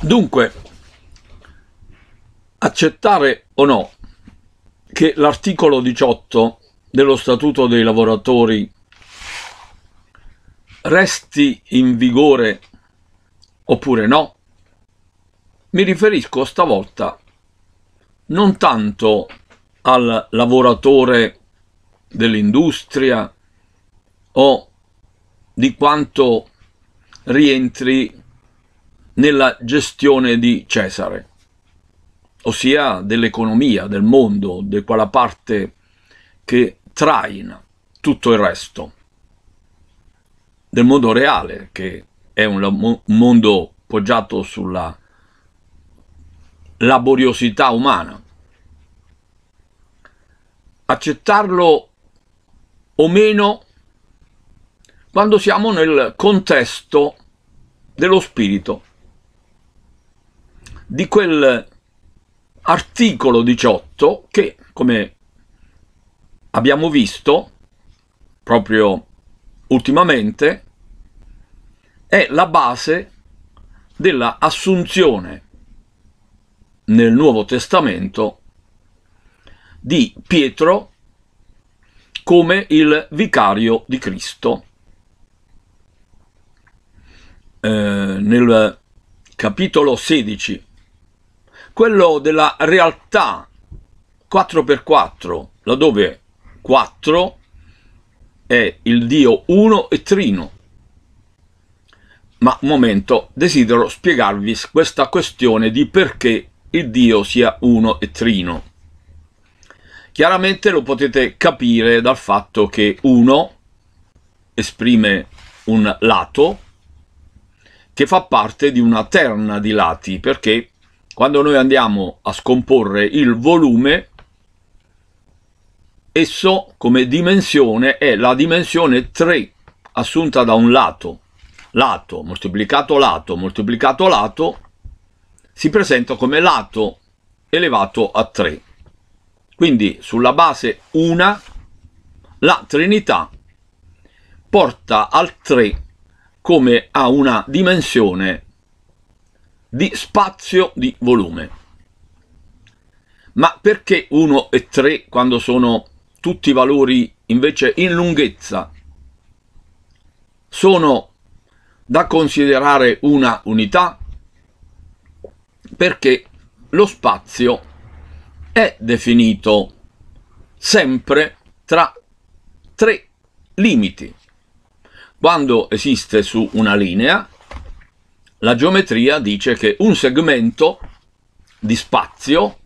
Dunque, accettare o no che l'articolo 18 dello Statuto dei lavoratori resti in vigore oppure no? Mi riferisco stavolta non tanto al lavoratore dell'industria o di quanto rientri nella gestione di Cesare, ossia dell'economia, del mondo, di quella parte che traina tutto il resto, del mondo reale, che è un mondo poggiato sulla laboriosità umana. Accettarlo o meno quando siamo nel contesto dello spirito di quel articolo 18 che, come abbiamo visto proprio ultimamente, è la base della assunzione nel Nuovo Testamento di Pietro come il vicario di Cristo. Eh, nel capitolo 16 quello della realtà 4x4, laddove 4 è il Dio uno e trino. Ma un momento, desidero spiegarvi questa questione di perché il Dio sia uno e trino. Chiaramente lo potete capire dal fatto che uno esprime un lato che fa parte di una terna di lati, perché quando noi andiamo a scomporre il volume, esso come dimensione è la dimensione 3 assunta da un lato. Lato moltiplicato lato moltiplicato lato si presenta come lato elevato a 3. Quindi sulla base 1 la Trinità porta al 3 come a una dimensione di spazio di volume. Ma perché 1 e 3 quando sono tutti valori invece in lunghezza sono da considerare una unità? Perché lo spazio è definito sempre tra tre limiti. Quando esiste su una linea la geometria dice che un segmento di spazio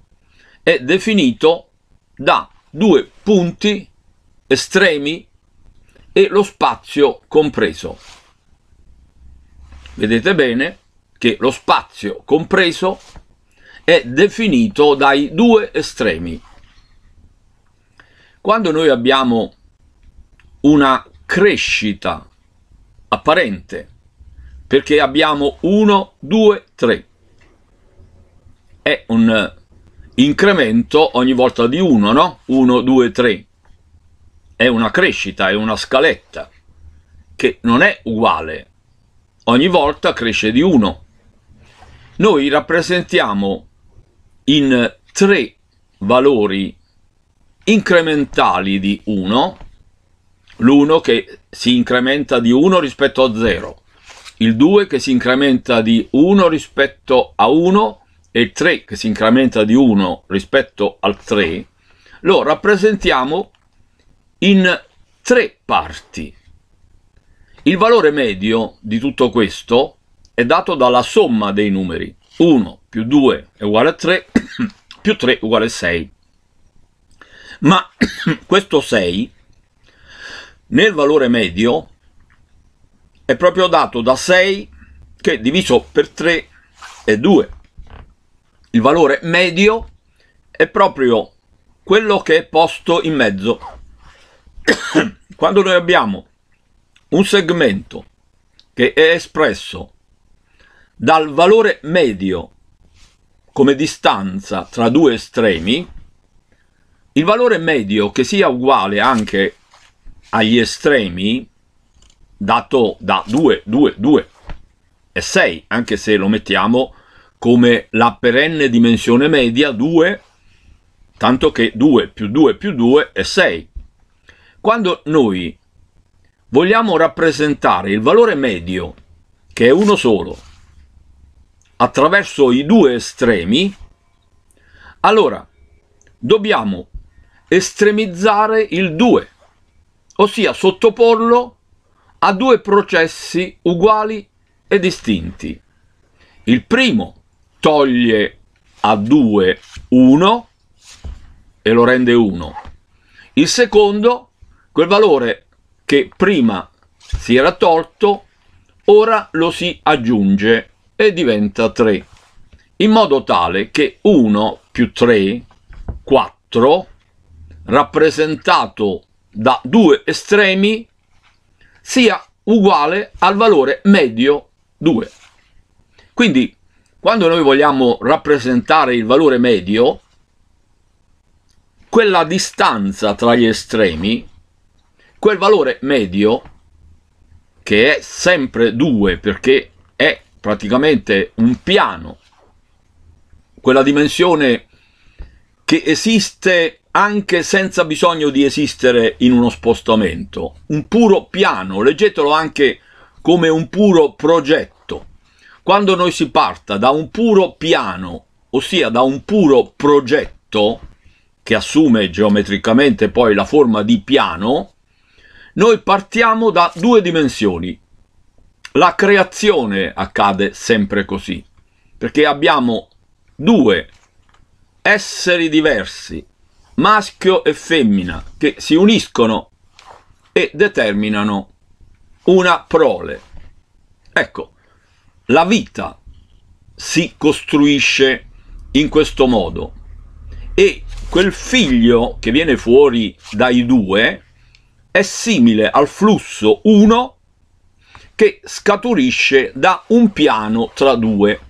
è definito da due punti estremi e lo spazio compreso. Vedete bene che lo spazio compreso è definito dai due estremi. Quando noi abbiamo una crescita apparente perché abbiamo 1, 2, 3. È un incremento ogni volta di 1, no? 1, 2, 3. È una crescita, è una scaletta che non è uguale. Ogni volta cresce di 1. Noi rappresentiamo in tre valori incrementali di 1, l'1 che si incrementa di 1 rispetto a 0, il 2 che si incrementa di 1 rispetto a 1 e il 3 che si incrementa di 1 rispetto al 3, lo rappresentiamo in tre parti. Il valore medio di tutto questo è dato dalla somma dei numeri. 1 più 2 è uguale a 3, più 3 è uguale a 6. Ma questo 6 nel valore medio è proprio dato da 6 che diviso per 3 è 2. Il valore medio è proprio quello che è posto in mezzo. Quando noi abbiamo un segmento che è espresso dal valore medio come distanza tra due estremi, il valore medio che sia uguale anche agli estremi dato da 2, 2, 2 e 6, anche se lo mettiamo come la perenne dimensione media 2, tanto che 2 più 2 più 2 è 6. Quando noi vogliamo rappresentare il valore medio, che è uno solo, attraverso i due estremi, allora dobbiamo estremizzare il 2, ossia sottoporlo a due processi uguali e distinti. Il primo toglie a 2 1 e lo rende 1. Il secondo, quel valore che prima si era tolto, ora lo si aggiunge e diventa 3, in modo tale che 1 più 3, 4, rappresentato da due estremi, sia uguale al valore medio 2. Quindi, quando noi vogliamo rappresentare il valore medio, quella distanza tra gli estremi, quel valore medio, che è sempre 2 perché è praticamente un piano, quella dimensione che esiste anche senza bisogno di esistere in uno spostamento, un puro piano, leggetelo anche come un puro progetto. Quando noi si parta da un puro piano, ossia da un puro progetto, che assume geometricamente poi la forma di piano, noi partiamo da due dimensioni. La creazione accade sempre così, perché abbiamo due esseri diversi, maschio e femmina, che si uniscono e determinano una prole. Ecco, la vita si costruisce in questo modo e quel figlio che viene fuori dai due è simile al flusso 1 che scaturisce da un piano tra due.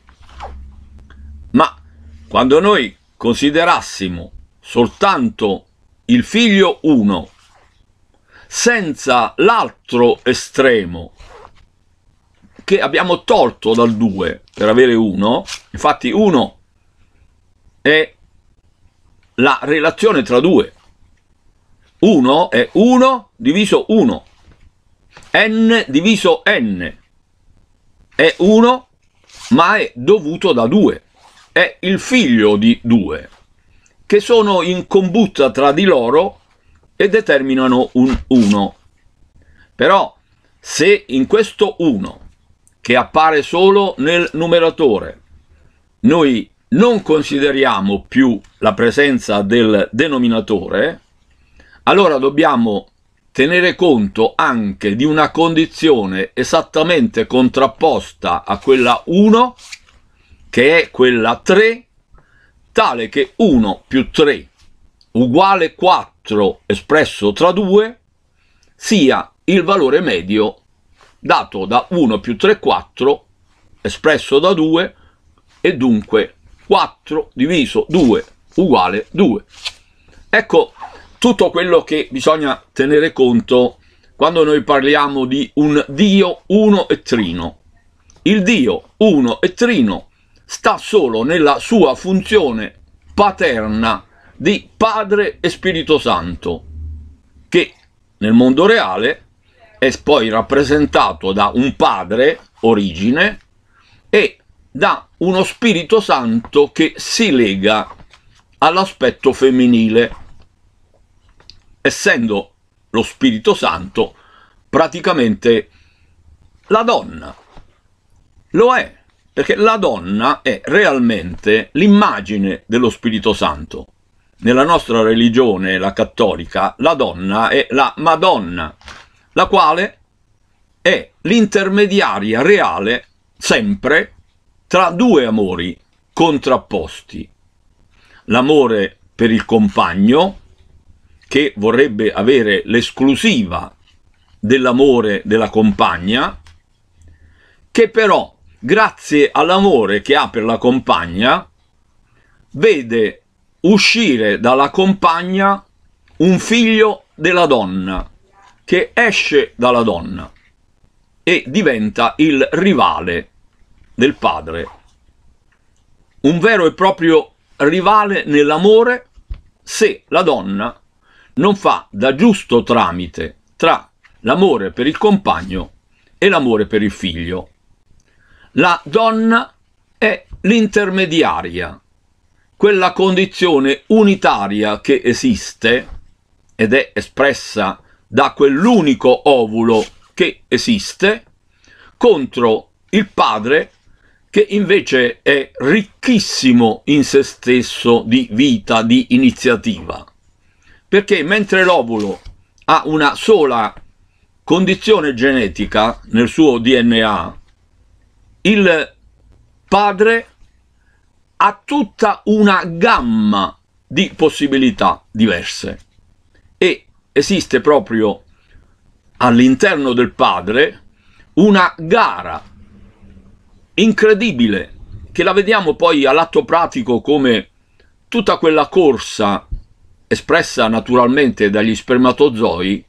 Ma quando noi considerassimo soltanto il figlio 1 senza l'altro estremo che abbiamo tolto dal 2 per avere 1, infatti 1 è la relazione tra 2. 1 è 1 diviso 1, n diviso n è 1 ma è dovuto da 2, è il figlio di 2 che sono in combutta tra di loro e determinano un 1. Però se in questo 1 che appare solo nel numeratore noi non consideriamo più la presenza del denominatore, allora dobbiamo tenere conto anche di una condizione esattamente contrapposta a quella 1, che è quella 3, tale che 1 più 3 uguale 4 espresso tra 2 sia il valore medio dato da 1 più 3 4 espresso da 2 e dunque 4 diviso 2 uguale 2. Ecco tutto quello che bisogna tenere conto quando noi parliamo di un Dio uno e trino. Il Dio uno e trino sta solo nella sua funzione paterna di Padre e Spirito Santo, che nel mondo reale è poi rappresentato da un Padre, origine, e da uno Spirito Santo che si lega all'aspetto femminile, essendo lo Spirito Santo praticamente la donna. Lo è, perché la donna è realmente l'immagine dello Spirito Santo. Nella nostra religione, la cattolica, la donna è la Madonna, la quale è l'intermediaria reale sempre tra due amori contrapposti. L'amore per il compagno, che vorrebbe avere l'esclusiva dell'amore della compagna, che però, grazie all'amore che ha per la compagna, vede uscire dalla compagna un figlio della donna, che esce dalla donna e diventa il rivale del padre. un vero e proprio rivale nell'amore se la donna non fa da giusto tramite tra l'amore per il compagno e l'amore per il figlio. La donna è l'intermediaria, quella condizione unitaria che esiste ed è espressa da quell'unico ovulo che esiste contro il padre che invece è ricchissimo in se stesso di vita, di iniziativa. Perché mentre l'ovulo ha una sola condizione genetica nel suo DNA, il padre ha tutta una gamma di possibilità diverse. E esiste proprio all'interno del padre una gara incredibile che la vediamo poi all'atto pratico come tutta quella corsa espressa naturalmente dagli spermatozoi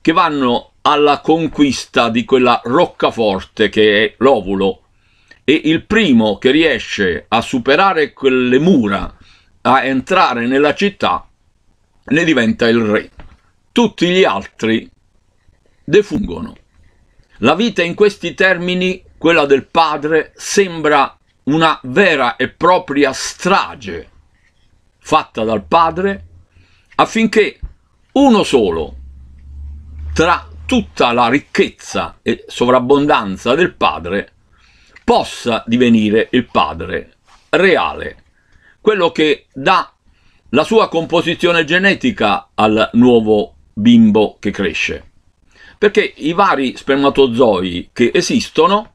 che vanno alla conquista di quella roccaforte che è l'ovulo e il primo che riesce a superare quelle mura, a entrare nella città, ne diventa il re. Tutti gli altri defungono. La vita in questi termini, quella del padre, sembra una vera e propria strage fatta dal padre affinché uno solo tra tutta la ricchezza e sovrabbondanza del padre possa divenire il padre reale, quello che dà la sua composizione genetica al nuovo bimbo che cresce. Perché i vari spermatozoi che esistono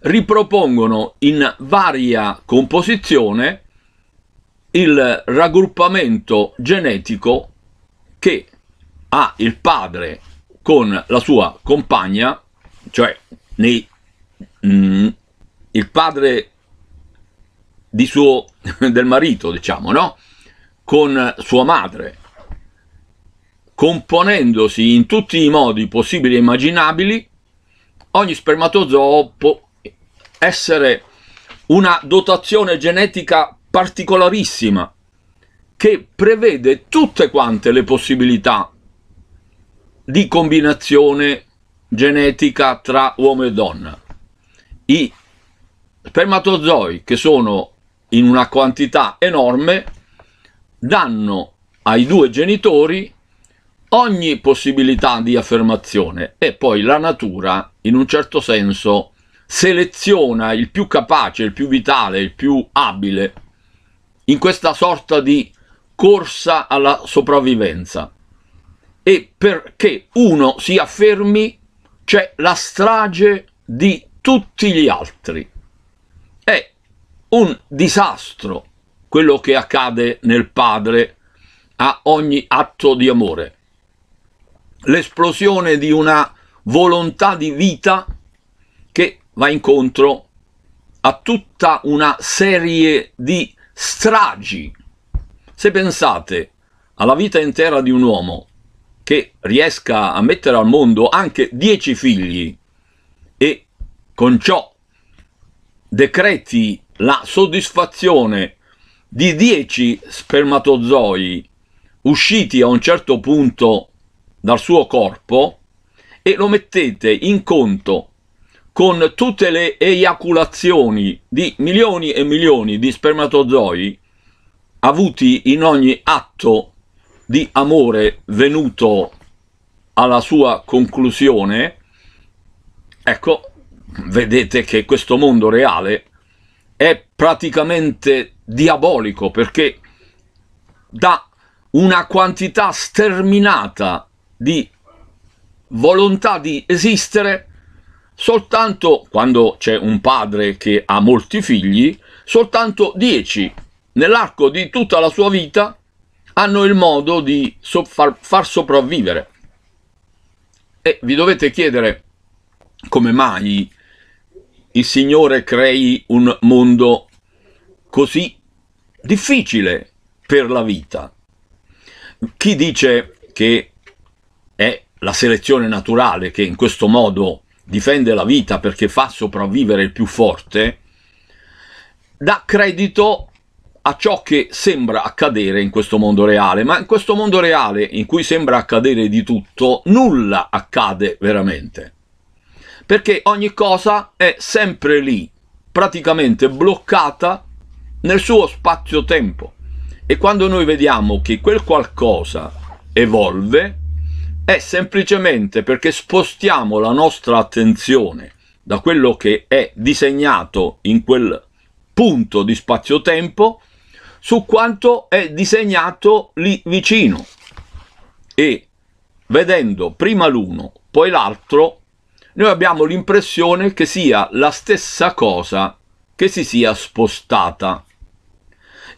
ripropongono in varia composizione il raggruppamento genetico che ha il padre con la sua compagna, cioè nei, mm, il padre di suo, del marito, diciamo, no? Con sua madre, componendosi in tutti i modi possibili e immaginabili, ogni spermatozoo può essere una dotazione genetica particolarissima che prevede tutte quante le possibilità di combinazione genetica tra uomo e donna. I spermatozoi, che sono in una quantità enorme, danno ai due genitori ogni possibilità di affermazione e poi la natura, in un certo senso, seleziona il più capace, il più vitale, il più abile in questa sorta di corsa alla sopravvivenza e perché uno si affermi c'è la strage di tutti gli altri. È un disastro quello che accade nel padre a ogni atto di amore. L'esplosione di una volontà di vita che va incontro a tutta una serie di stragi. Se pensate alla vita intera di un uomo che riesca a mettere al mondo anche dieci figli. E con ciò decreti la soddisfazione di dieci spermatozoi usciti a un certo punto dal suo corpo e lo mettete in conto con tutte le eiaculazioni di milioni e milioni di spermatozoi avuti in ogni atto di amore venuto alla sua conclusione, ecco, vedete che questo mondo reale è praticamente diabolico perché dà una quantità sterminata di volontà di esistere soltanto quando c'è un padre che ha molti figli, soltanto dieci nell'arco di tutta la sua vita hanno il modo di so far, far sopravvivere. E vi dovete chiedere come mai il Signore crei un mondo così difficile per la vita. Chi dice che è la selezione naturale che in questo modo difende la vita perché fa sopravvivere il più forte, dà credito a ciò che sembra accadere in questo mondo reale, ma in questo mondo reale in cui sembra accadere di tutto, nulla accade veramente. Perché ogni cosa è sempre lì, praticamente bloccata nel suo spazio-tempo. E quando noi vediamo che quel qualcosa evolve, è semplicemente perché spostiamo la nostra attenzione da quello che è disegnato in quel punto di spazio-tempo su quanto è disegnato lì vicino e vedendo prima l'uno poi l'altro noi abbiamo l'impressione che sia la stessa cosa che si sia spostata.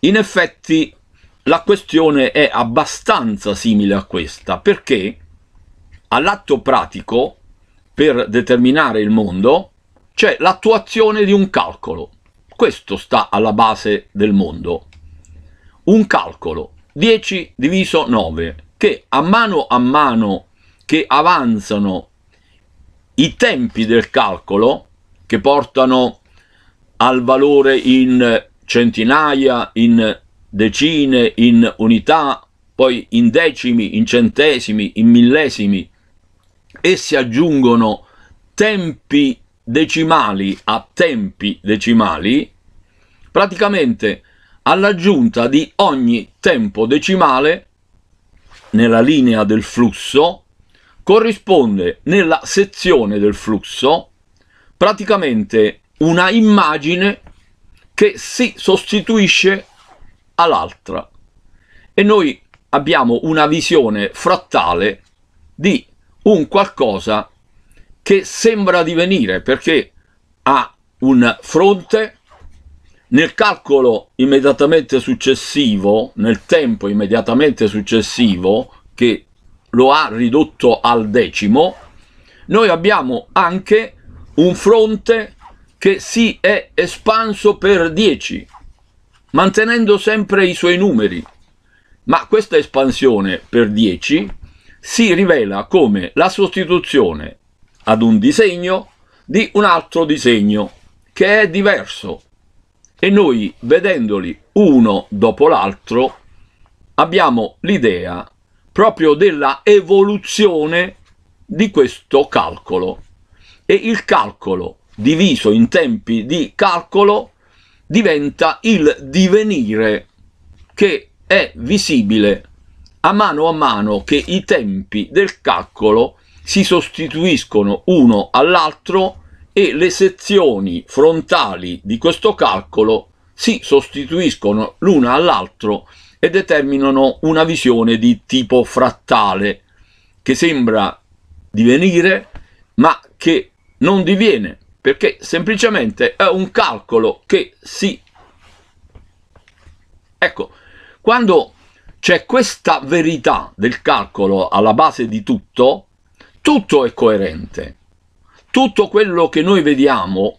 In effetti la questione è abbastanza simile a questa perché all'atto pratico per determinare il mondo c'è l'attuazione di un calcolo. Questo sta alla base del mondo un calcolo 10 diviso 9 che a mano a mano che avanzano i tempi del calcolo che portano al valore in centinaia, in decine, in unità, poi in decimi, in centesimi, in millesimi e si aggiungono tempi decimali a tempi decimali, praticamente all'aggiunta di ogni tempo decimale nella linea del flusso corrisponde nella sezione del flusso praticamente una immagine che si sostituisce all'altra. E noi abbiamo una visione frattale di un qualcosa che sembra divenire perché ha un fronte nel calcolo immediatamente successivo, nel tempo immediatamente successivo, che lo ha ridotto al decimo, noi abbiamo anche un fronte che si è espanso per 10, mantenendo sempre i suoi numeri. Ma questa espansione per 10 si rivela come la sostituzione ad un disegno di un altro disegno che è diverso e noi vedendoli uno dopo l'altro abbiamo l'idea proprio della evoluzione di questo calcolo. E il calcolo diviso in tempi di calcolo diventa il divenire che è visibile a mano a mano che i tempi del calcolo si sostituiscono uno all'altro e le sezioni frontali di questo calcolo si sostituiscono l'una all'altro e determinano una visione di tipo frattale che sembra divenire ma che non diviene perché semplicemente è un calcolo che si ecco quando c'è questa verità del calcolo alla base di tutto tutto è coerente tutto quello che noi vediamo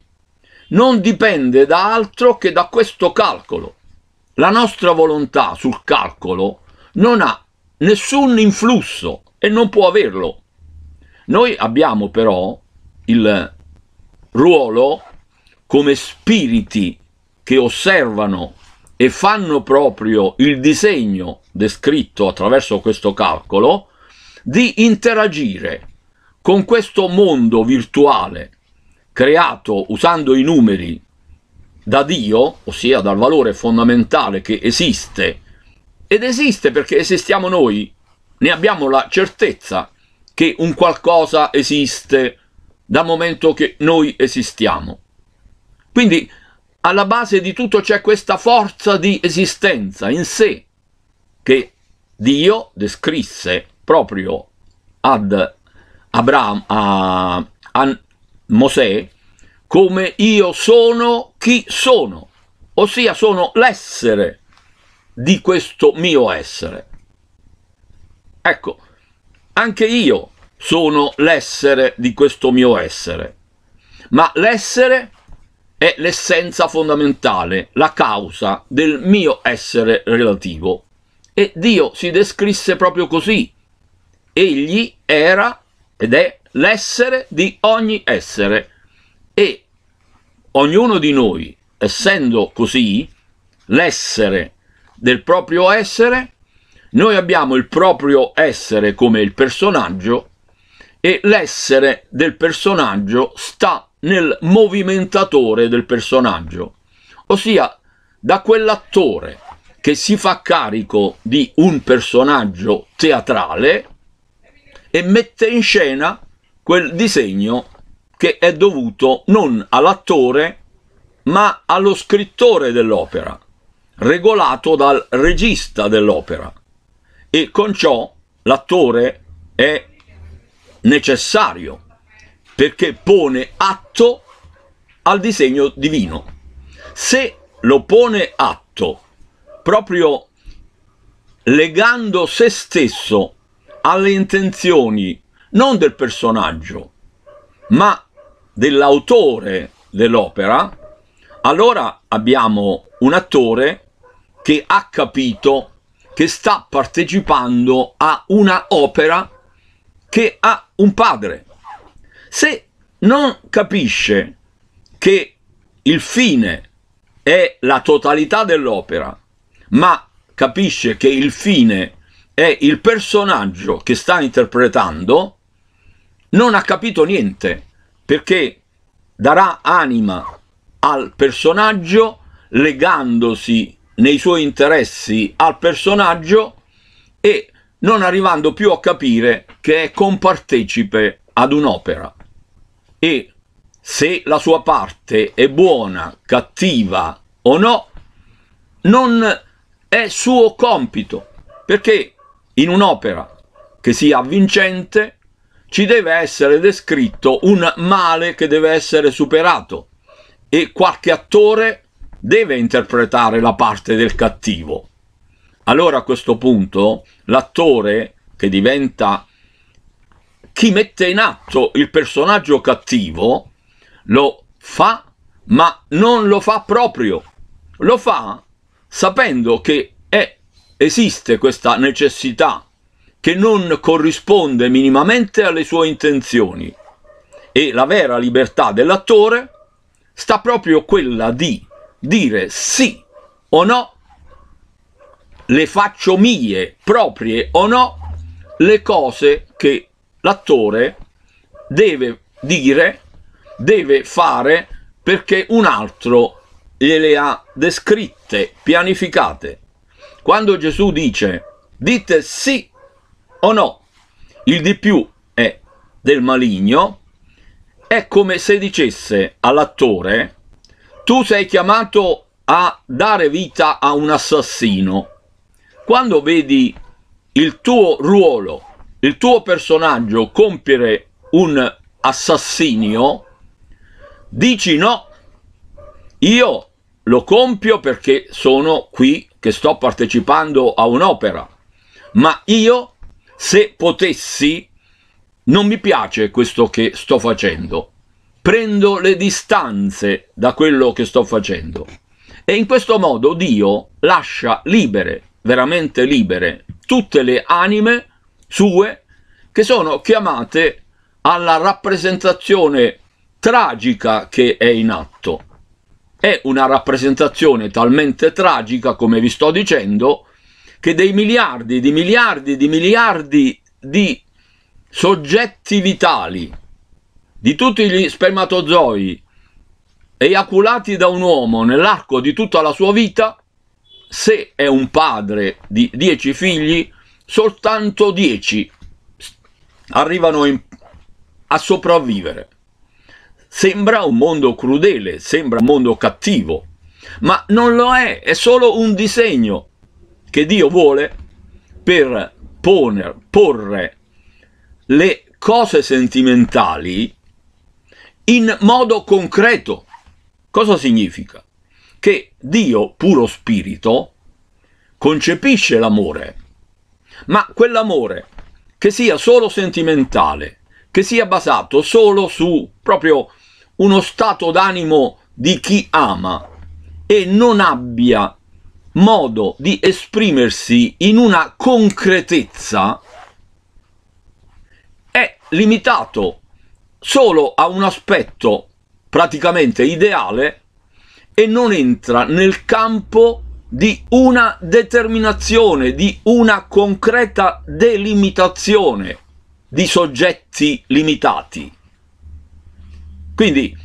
non dipende da altro che da questo calcolo. La nostra volontà sul calcolo non ha nessun influsso e non può averlo. Noi abbiamo però il ruolo come spiriti che osservano e fanno proprio il disegno descritto attraverso questo calcolo di interagire con questo mondo virtuale creato usando i numeri da Dio, ossia dal valore fondamentale che esiste, ed esiste perché esistiamo noi, ne abbiamo la certezza che un qualcosa esiste dal momento che noi esistiamo. Quindi alla base di tutto c'è questa forza di esistenza in sé che Dio descrisse proprio ad Abramo, a, a Mosè come io sono chi sono, ossia sono l'essere di questo mio essere. Ecco, anche io sono l'essere di questo mio essere, ma l'essere è l'essenza fondamentale, la causa del mio essere relativo. E Dio si descrisse proprio così. Egli era ed è l'essere di ogni essere. E ognuno di noi essendo così, l'essere del proprio essere, noi abbiamo il proprio essere come il personaggio e l'essere del personaggio sta nel movimentatore del personaggio, ossia da quell'attore che si fa carico di un personaggio teatrale e mette in scena quel disegno che è dovuto non all'attore ma allo scrittore dell'opera, regolato dal regista dell'opera. E con ciò l'attore è necessario perché pone atto al disegno divino. Se lo pone atto proprio legando se stesso alle intenzioni non del personaggio, ma dell'autore dell'opera, allora abbiamo un attore che ha capito che sta partecipando a una opera che ha un padre. Se non capisce che il fine è la totalità dell'opera, ma capisce che il fine è il personaggio che sta interpretando, non ha capito niente, perché darà anima al personaggio legandosi nei suoi interessi al personaggio e non arrivando più a capire che è compartecipe ad un'opera. E se la sua parte è buona, cattiva o no, non è suo compito, perché in un'opera che sia vincente ci deve essere descritto un male che deve essere superato e qualche attore deve interpretare la parte del cattivo. Allora a questo punto l'attore che diventa chi mette in atto il personaggio cattivo lo fa, ma non lo fa proprio. Lo fa sapendo che è, esiste questa necessità che non corrisponde minimamente alle sue intenzioni. E la vera libertà dell'attore sta proprio quella di dire sì o no, le faccio mie, proprie o no, le cose che l'attore deve dire, deve fare perché un altro gliele ha descritte, pianificate. Quando Gesù dice dite sì o no, il di più è del maligno, è come se dicesse all'attore tu sei chiamato a dare vita a un assassino. Quando vedi il tuo ruolo il tuo personaggio compiere un assassinio, dici no, io lo compio perché sono qui che sto partecipando a un'opera, ma io se potessi non mi piace questo che sto facendo, prendo le distanze da quello che sto facendo. E in questo modo Dio lascia libere, veramente libere, tutte le anime sue che sono chiamate alla rappresentazione tragica che è in atto. È una rappresentazione talmente tragica, come vi sto dicendo, che dei miliardi di miliardi di miliardi di soggetti vitali, di tutti gli spermatozoi eiaculati da un uomo nell'arco di tutta la sua vita, se è un padre di dieci figli, soltanto 10 arrivano in, a sopravvivere. Sembra un mondo crudele, sembra un mondo cattivo, ma non lo è, è solo un disegno che Dio vuole per poner, porre le cose sentimentali in modo concreto. Cosa significa? Che Dio, puro spirito, concepisce l'amore ma quell'amore che sia solo sentimentale, che sia basato solo su proprio uno stato d'animo di chi ama e non abbia modo di esprimersi in una concretezza, è limitato solo a un aspetto praticamente ideale e non entra nel campo di una determinazione, di una concreta delimitazione di soggetti limitati. Quindi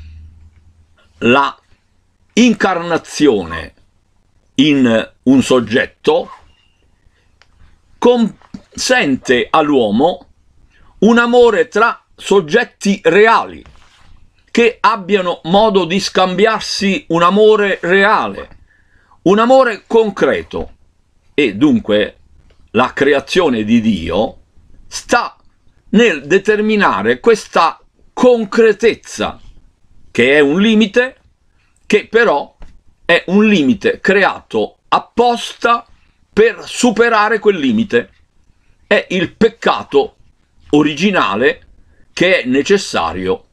la incarnazione in un soggetto consente all'uomo un amore tra soggetti reali che abbiano modo di scambiarsi un amore reale, un amore concreto. E dunque la creazione di Dio sta nel determinare questa concretezza che è un limite che però è un limite creato apposta per superare quel limite. È il peccato originale che è necessario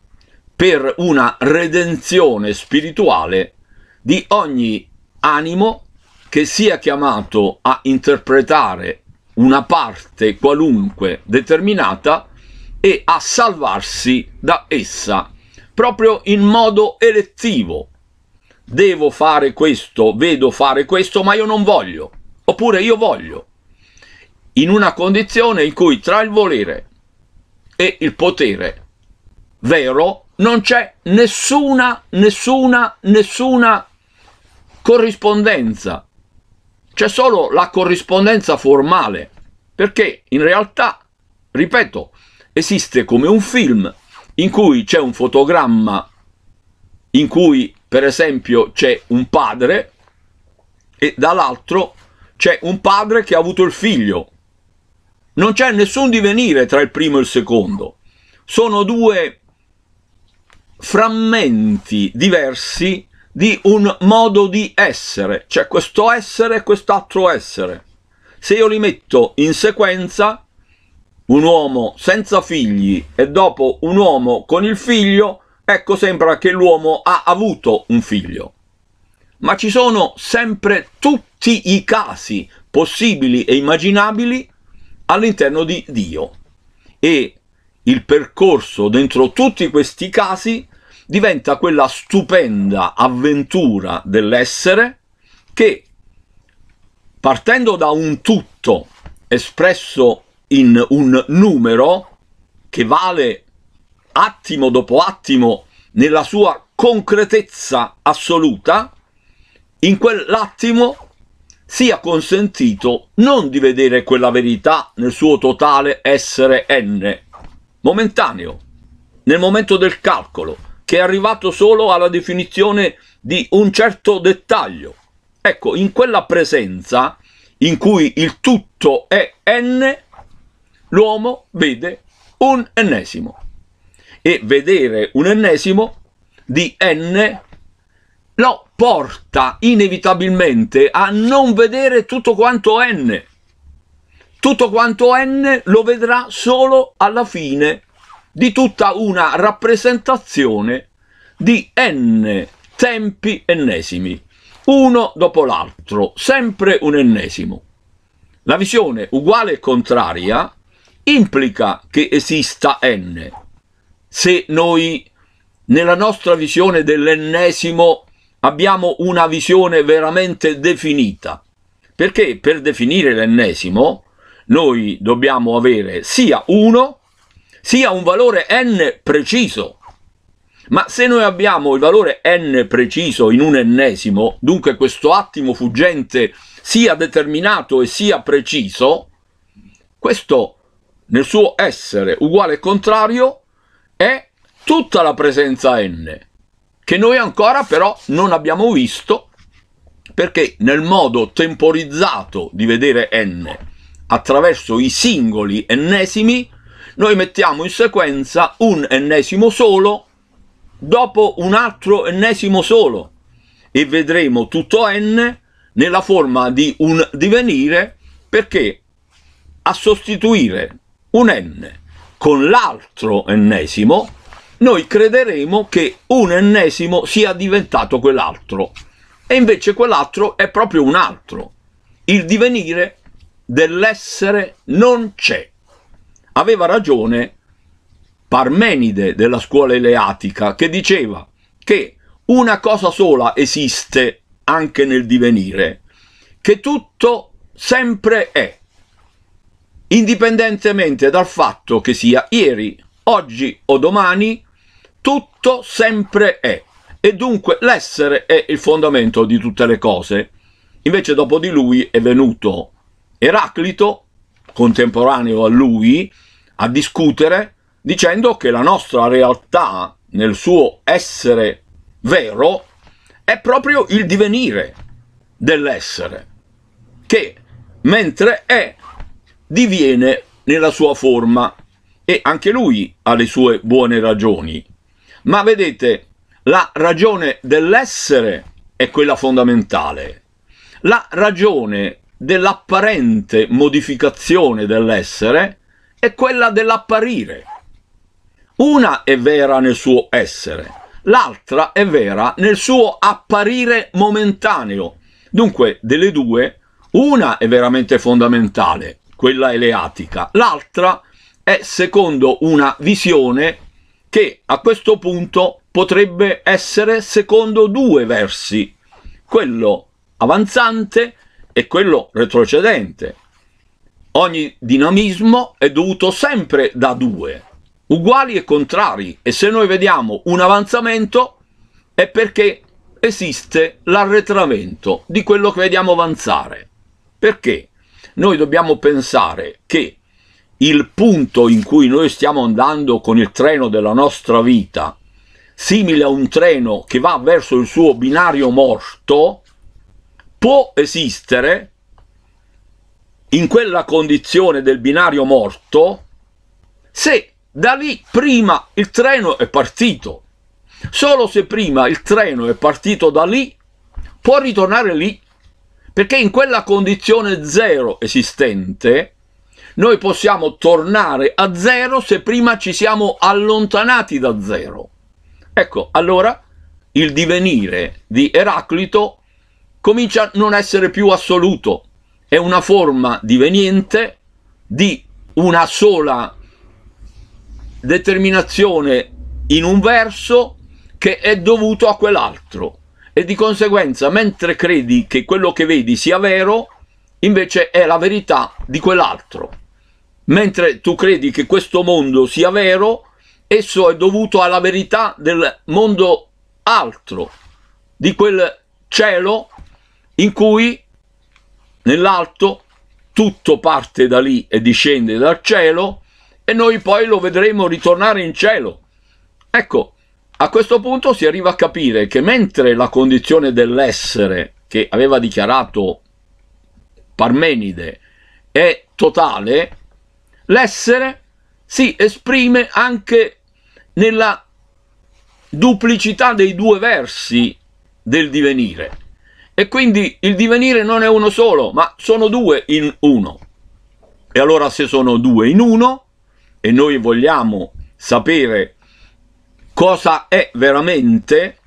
per una redenzione spirituale di ogni animo che sia chiamato a interpretare una parte qualunque determinata e a salvarsi da essa proprio in modo elettivo. Devo fare questo, vedo fare questo, ma io non voglio. Oppure io voglio. In una condizione in cui tra il volere e il potere vero non c'è nessuna, nessuna, nessuna corrispondenza. C'è solo la corrispondenza formale, perché in realtà, ripeto, esiste come un film in cui c'è un fotogramma in cui per esempio c'è un padre e dall'altro c'è un padre che ha avuto il figlio. Non c'è nessun divenire tra il primo e il secondo. Sono due frammenti diversi di un modo di essere. C'è questo essere e quest'altro essere. Se io li metto in sequenza, un uomo senza figli e dopo un uomo con il figlio, ecco sembra che l'uomo ha avuto un figlio. Ma ci sono sempre tutti i casi possibili e immaginabili all'interno di Dio. E il percorso dentro tutti questi casi diventa quella stupenda avventura dell'essere che, partendo da un tutto espresso in un numero che vale attimo dopo attimo nella sua concretezza assoluta, in quell'attimo sia consentito non di vedere quella verità nel suo totale essere n, momentaneo, nel momento del calcolo, che è arrivato solo alla definizione di un certo dettaglio. Ecco, in quella presenza in cui il tutto è n, l'uomo vede un ennesimo. E vedere un ennesimo di n lo porta inevitabilmente a non vedere tutto quanto n. Tutto quanto n lo vedrà solo alla fine di tutta una rappresentazione di n tempi ennesimi, uno dopo l'altro, sempre un ennesimo. La visione uguale e contraria implica che esista n. Se noi nella nostra visione dell'ennesimo abbiamo una visione veramente definita, perché per definire l'ennesimo noi dobbiamo avere sia uno sia un valore n preciso. Ma se noi abbiamo il valore n preciso in un ennesimo, dunque questo attimo fuggente sia determinato e sia preciso, questo nel suo essere uguale contrario è tutta la presenza n, che noi ancora però non abbiamo visto perché nel modo temporizzato di vedere n attraverso i singoli ennesimi noi mettiamo in sequenza un ennesimo solo dopo un altro ennesimo solo e vedremo tutto n nella forma di un divenire perché a sostituire un n con l'altro ennesimo, noi crederemo che un ennesimo sia diventato quell'altro. E invece quell'altro è proprio un altro. Il divenire dell'essere non c'è. Aveva ragione Parmenide della scuola eleatica che diceva che una cosa sola esiste anche nel divenire, che tutto sempre è, indipendentemente dal fatto che sia ieri, oggi o domani, tutto sempre è. E dunque l'essere è il fondamento di tutte le cose. Invece dopo di lui è venuto Eraclito, contemporaneo a lui, a discutere dicendo che la nostra realtà nel suo essere vero è proprio il divenire dell'essere, che mentre è diviene nella sua forma e anche lui ha le sue buone ragioni. Ma vedete, la ragione dell'essere è quella fondamentale. La ragione dell'apparente modificazione dell'essere è quella dell'apparire. Una è vera nel suo essere, l'altra è vera nel suo apparire momentaneo. Dunque, delle due, una è veramente fondamentale, quella eleatica, l'altra è secondo una visione che a questo punto potrebbe essere secondo due versi, quello avanzante e quello retrocedente. Ogni dinamismo è dovuto sempre da due, uguali e contrari, e se noi vediamo un avanzamento è perché esiste l'arretramento di quello che vediamo avanzare. Perché? Noi dobbiamo pensare che il punto in cui noi stiamo andando con il treno della nostra vita, simile a un treno che va verso il suo binario morto, può esistere in quella condizione del binario morto se da lì prima il treno è partito. Solo se prima il treno è partito da lì, può ritornare lì, perché in quella condizione zero esistente noi possiamo tornare a zero se prima ci siamo allontanati da zero. Ecco, allora il divenire di Eraclito comincia a non essere più assoluto, è una forma diveniente di una sola determinazione in un verso che è dovuto a quell'altro e di conseguenza mentre credi che quello che vedi sia vero invece è la verità di quell'altro mentre tu credi che questo mondo sia vero, esso è dovuto alla verità del mondo altro, di quel cielo in cui nell'alto tutto parte da lì e discende dal cielo e noi poi lo vedremo ritornare in cielo. Ecco, a questo punto si arriva a capire che mentre la condizione dell'essere che aveva dichiarato Parmenide è totale, L'essere si esprime anche nella duplicità dei due versi del divenire. E quindi il divenire non è uno solo, ma sono due in uno. E allora se sono due in uno, e noi vogliamo sapere cosa è veramente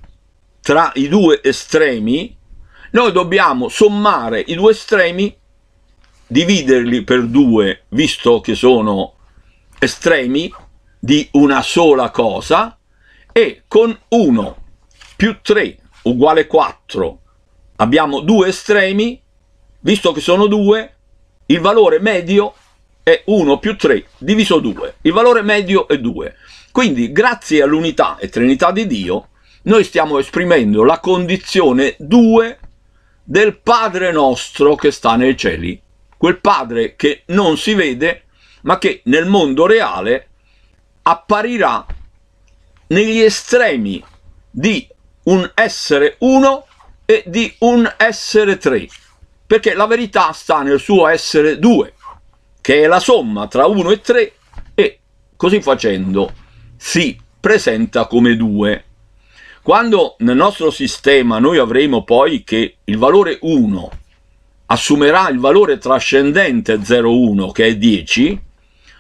tra i due estremi, noi dobbiamo sommare i due estremi dividerli per due, visto che sono estremi di una sola cosa, e con 1 più 3 uguale 4 abbiamo due estremi, visto che sono due, il valore medio è 1 più 3 diviso 2. Il valore medio è 2. Quindi, grazie all'unità e trinità di Dio, noi stiamo esprimendo la condizione 2 del Padre nostro che sta nei cieli. Quel padre che non si vede, ma che nel mondo reale apparirà negli estremi di un essere uno e di un essere tre, perché la verità sta nel suo essere due, che è la somma tra uno e tre, e così facendo si presenta come due. Quando nel nostro sistema noi avremo poi che il valore 1 assumerà il valore trascendente 0,1 che è 10,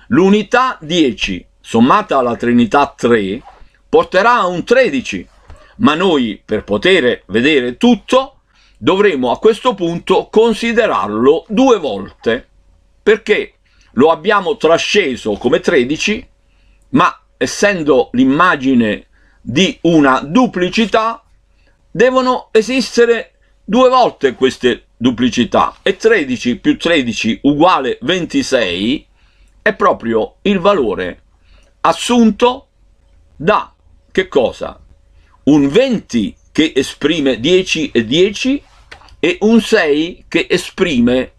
l'unità 10 sommata alla trinità 3 porterà a un 13, ma noi per poter vedere tutto dovremo a questo punto considerarlo due volte, perché lo abbiamo trasceso come 13, ma essendo l'immagine di una duplicità, devono esistere due volte queste duplicità e 13 più 13 uguale 26 è proprio il valore assunto da che cosa? Un 20 che esprime 10 e 10 e un 6 che esprime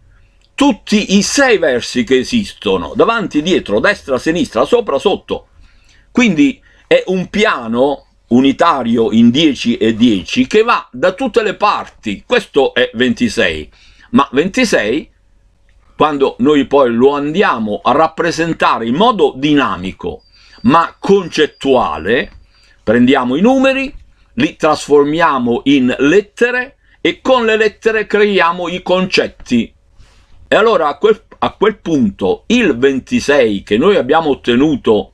tutti i sei versi che esistono, davanti, dietro, destra, sinistra, sopra, sotto. Quindi è un piano unitario in 10 e 10 che va da tutte le parti. Questo è 26. Ma 26, quando noi poi lo andiamo a rappresentare in modo dinamico, ma concettuale, prendiamo i numeri, li trasformiamo in lettere e con le lettere creiamo i concetti. E allora a quel, a quel punto il 26 che noi abbiamo ottenuto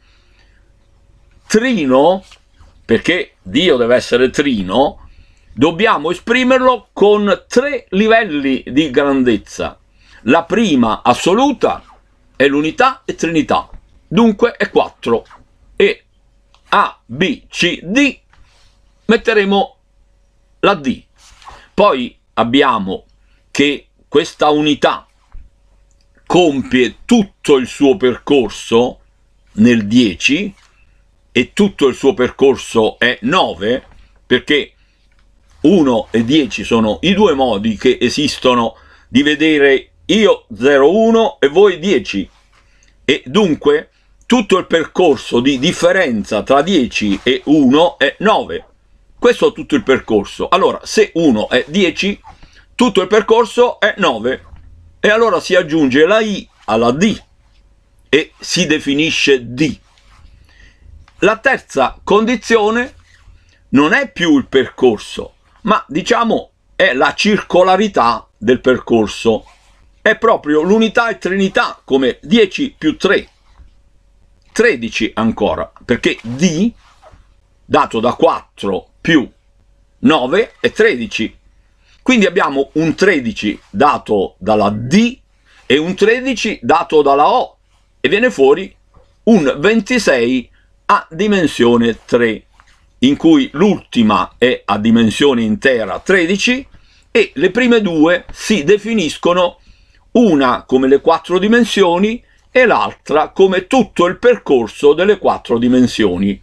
trino, perché Dio deve essere trino, dobbiamo esprimerlo con tre livelli di grandezza. La prima assoluta è l'unità e trinità, dunque è 4. E A, B, C, D metteremo la D. Poi abbiamo che questa unità compie tutto il suo percorso nel 10 e tutto il suo percorso è 9 perché 1 e 10 sono i due modi che esistono di vedere io 0,1 e voi 10 e dunque tutto il percorso di differenza tra 10 e 1 è 9 questo è tutto il percorso. Allora, se 1 è 10, tutto il percorso è 9. E allora si aggiunge la I alla D e si definisce D. La terza condizione non è più il percorso, ma diciamo è la circolarità del percorso. È proprio l'unità e trinità come 10 più 3. 13 ancora, perché D, dato da 4 più 9 è 13. Quindi abbiamo un 13 dato dalla D e un 13 dato dalla O e viene fuori un 26 a dimensione 3, in cui l'ultima è a dimensione intera 13 e le prime due si definiscono una come le quattro dimensioni e l'altra come tutto il percorso delle quattro dimensioni.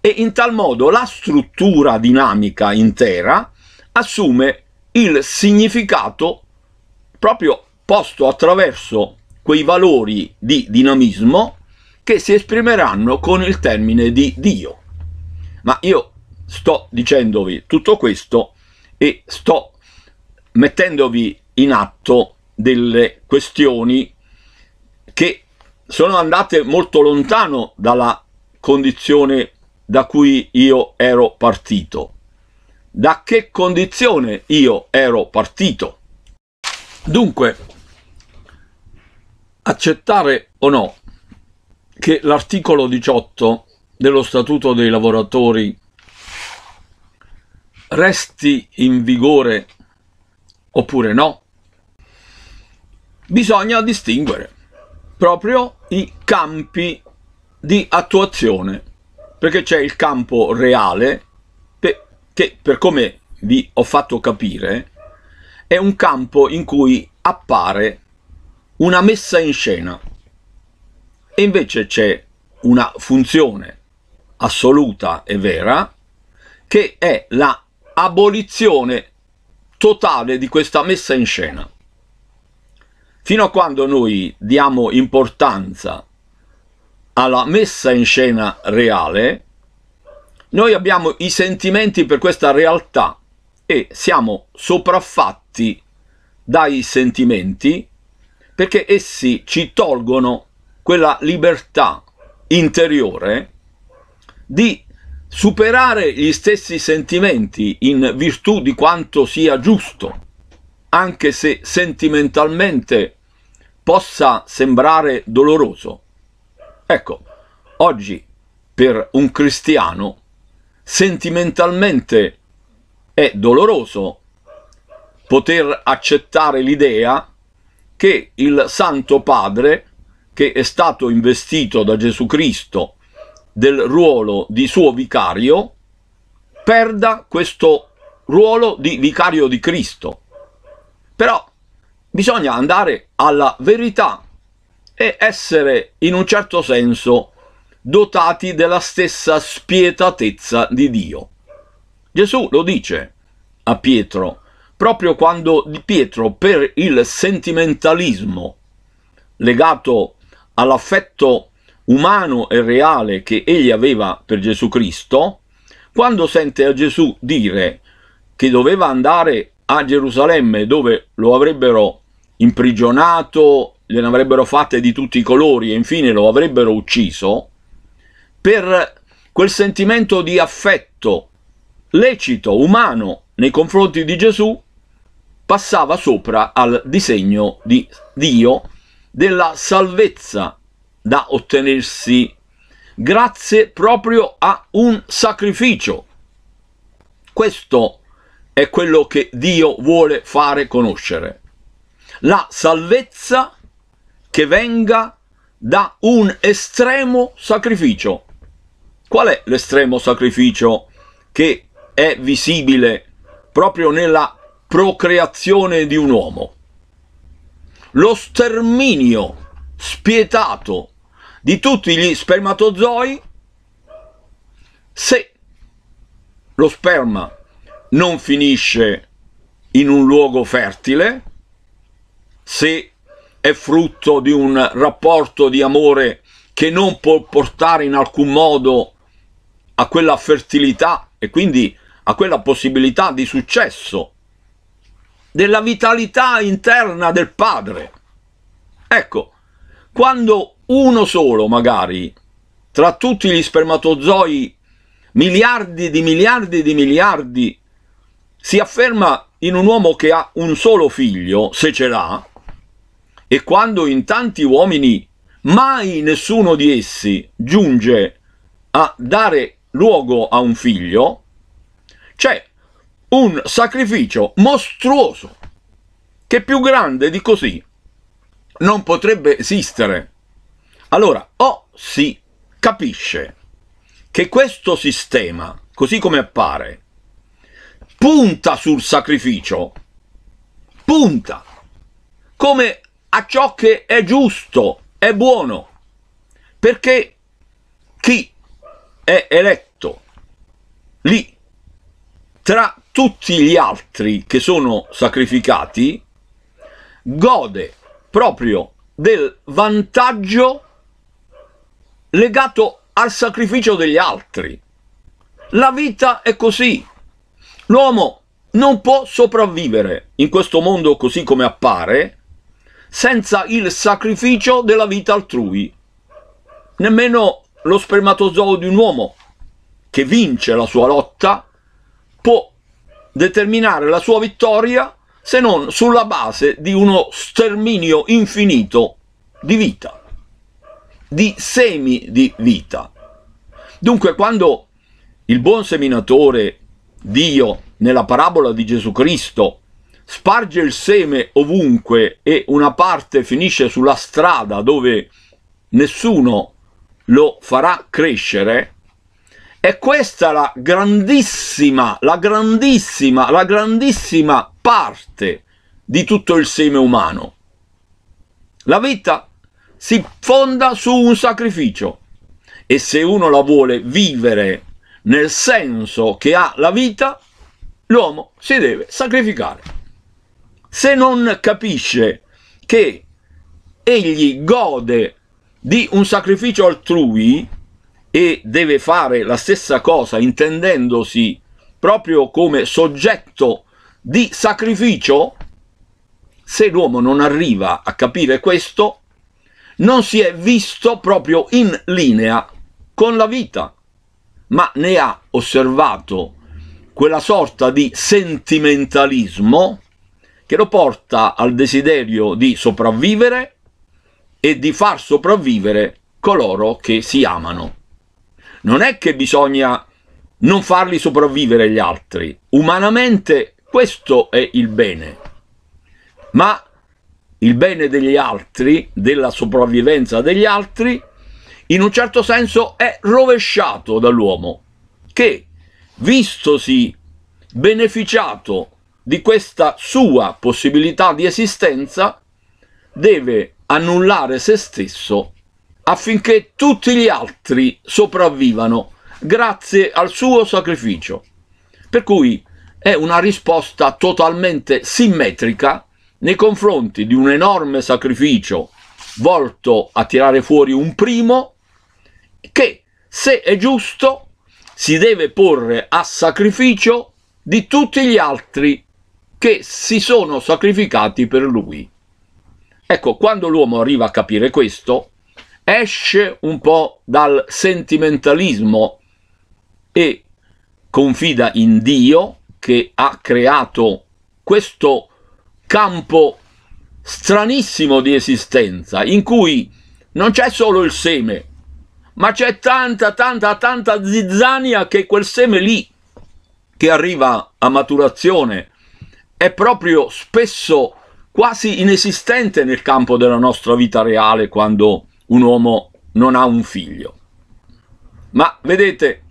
E in tal modo la struttura dinamica intera assume il significato proprio posto attraverso quei valori di dinamismo che si esprimeranno con il termine di Dio. Ma io sto dicendovi tutto questo e sto mettendovi in atto delle questioni che sono andate molto lontano dalla condizione da cui io ero partito. Da che condizione io ero partito? Dunque, accettare o no che l'articolo 18 dello Statuto dei lavoratori resti in vigore oppure no, bisogna distinguere proprio i campi di attuazione perché c'è il campo reale che per come vi ho fatto capire è un campo in cui appare una messa in scena e invece c'è una funzione assoluta e vera che è la abolizione totale di questa messa in scena. Fino a quando noi diamo importanza alla messa in scena reale, noi abbiamo i sentimenti per questa realtà e siamo sopraffatti dai sentimenti perché essi ci tolgono quella libertà interiore di superare gli stessi sentimenti in virtù di quanto sia giusto, anche se sentimentalmente possa sembrare doloroso. Ecco, oggi per un cristiano sentimentalmente è doloroso poter accettare l'idea che il Santo Padre, che è stato investito da Gesù Cristo del ruolo di suo vicario, perda questo ruolo di vicario di Cristo. Però bisogna andare alla verità e essere in un certo senso dotati della stessa spietatezza di Dio. Gesù lo dice a Pietro, proprio quando Pietro per il sentimentalismo legato all'affetto umano e reale che egli aveva per Gesù Cristo, quando sente a Gesù dire che doveva andare a Gerusalemme dove lo avrebbero imprigionato, gliene avrebbero fatte di tutti i colori e infine lo avrebbero ucciso, per quel sentimento di affetto lecito, umano nei confronti di Gesù, passava sopra al disegno di Dio della salvezza da ottenersi grazie proprio a un sacrificio. Questo è quello che Dio vuole fare conoscere. La salvezza che venga da un estremo sacrificio. Qual è l'estremo sacrificio che è visibile proprio nella procreazione di un uomo? Lo sterminio spietato di tutti gli spermatozoi se lo sperma non finisce in un luogo fertile, se è frutto di un rapporto di amore che non può portare in alcun modo a quella fertilità e quindi a quella possibilità di successo, della vitalità interna del padre. Ecco, quando uno solo magari, tra tutti gli spermatozoi, miliardi di miliardi di miliardi, si afferma in un uomo che ha un solo figlio, se ce l'ha, e quando in tanti uomini mai nessuno di essi giunge a dare luogo a un figlio, c'è un sacrificio mostruoso che più grande di così non potrebbe esistere. Allora, o si capisce che questo sistema, così come appare, punta sul sacrificio, punta come a ciò che è giusto, è buono, perché chi è eletto lì tra tutti gli altri che sono sacrificati gode proprio del vantaggio legato al sacrificio degli altri. La vita è così. L'uomo non può sopravvivere in questo mondo così come appare senza il sacrificio della vita altrui. Nemmeno lo spermatozoo di un uomo che vince la sua lotta può determinare la sua vittoria se non sulla base di uno sterminio infinito di vita, di semi di vita. Dunque quando il buon seminatore, Dio, nella parabola di Gesù Cristo, sparge il seme ovunque e una parte finisce sulla strada dove nessuno lo farà crescere, è questa la grandissima, la grandissima, la grandissima parte di tutto il seme umano. La vita si fonda su un sacrificio e se uno la vuole vivere nel senso che ha la vita, l'uomo si deve sacrificare se non capisce che egli gode di un sacrificio altrui e deve fare la stessa cosa intendendosi proprio come soggetto di sacrificio, se l'uomo non arriva a capire questo, non si è visto proprio in linea con la vita, ma ne ha osservato quella sorta di sentimentalismo che lo porta al desiderio di sopravvivere e di far sopravvivere coloro che si amano. Non è che bisogna non farli sopravvivere gli altri. Umanamente questo è il bene. Ma il bene degli altri, della sopravvivenza degli altri, in un certo senso è rovesciato dall'uomo, che, vistosi beneficiato di questa sua possibilità di esistenza, deve annullare se stesso affinché tutti gli altri sopravvivano grazie al suo sacrificio. Per cui è una risposta totalmente simmetrica nei confronti di un enorme sacrificio volto a tirare fuori un primo che, se è giusto, si deve porre a sacrificio di tutti gli altri che si sono sacrificati per lui. Ecco, quando l'uomo arriva a capire questo, esce un po' dal sentimentalismo e confida in Dio che ha creato questo campo stranissimo di esistenza in cui non c'è solo il seme, ma c'è tanta, tanta, tanta zizzania che quel seme lì che arriva a maturazione è proprio spesso quasi inesistente nel campo della nostra vita reale quando un uomo non ha un figlio. Ma vedete,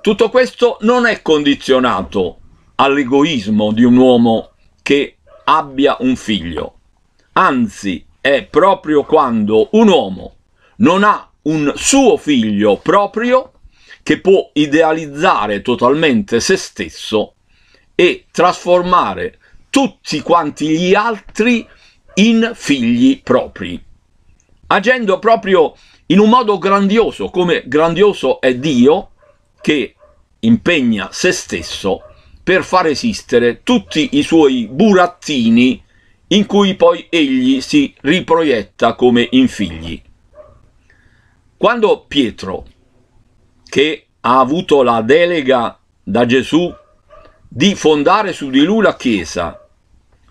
tutto questo non è condizionato all'egoismo di un uomo che abbia un figlio. Anzi, è proprio quando un uomo non ha un suo figlio proprio che può idealizzare totalmente se stesso e trasformare tutti quanti gli altri in figli propri, agendo proprio in un modo grandioso, come grandioso è Dio che impegna se stesso per far esistere tutti i suoi burattini in cui poi egli si riproietta come in figli. Quando Pietro, che ha avuto la delega da Gesù di fondare su di lui la Chiesa,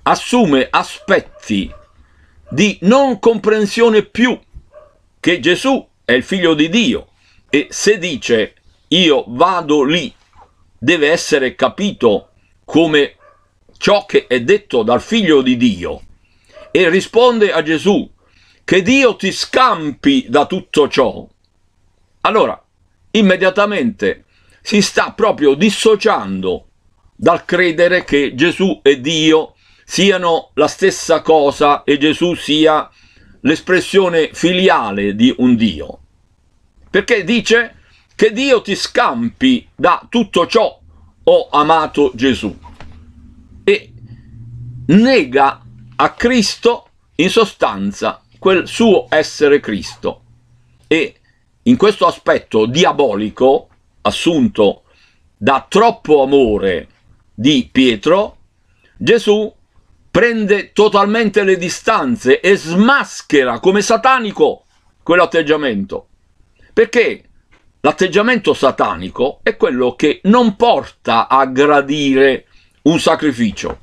assume aspetti di non comprensione più che Gesù è il figlio di Dio. E se dice io vado lì deve essere capito come ciò che è detto dal figlio di Dio. E risponde a Gesù che Dio ti scampi da tutto ciò, allora immediatamente si sta proprio dissociando dal credere che Gesù e Dio siano la stessa cosa e Gesù sia l'espressione filiale di un Dio. Perché dice che Dio ti scampi da tutto ciò, ho amato Gesù. E nega a Cristo in sostanza quel suo essere Cristo. E in questo aspetto diabolico, assunto da troppo amore di Pietro, Gesù prende totalmente le distanze e smaschera come satanico quell'atteggiamento. Perché l'atteggiamento satanico è quello che non porta a gradire un sacrificio.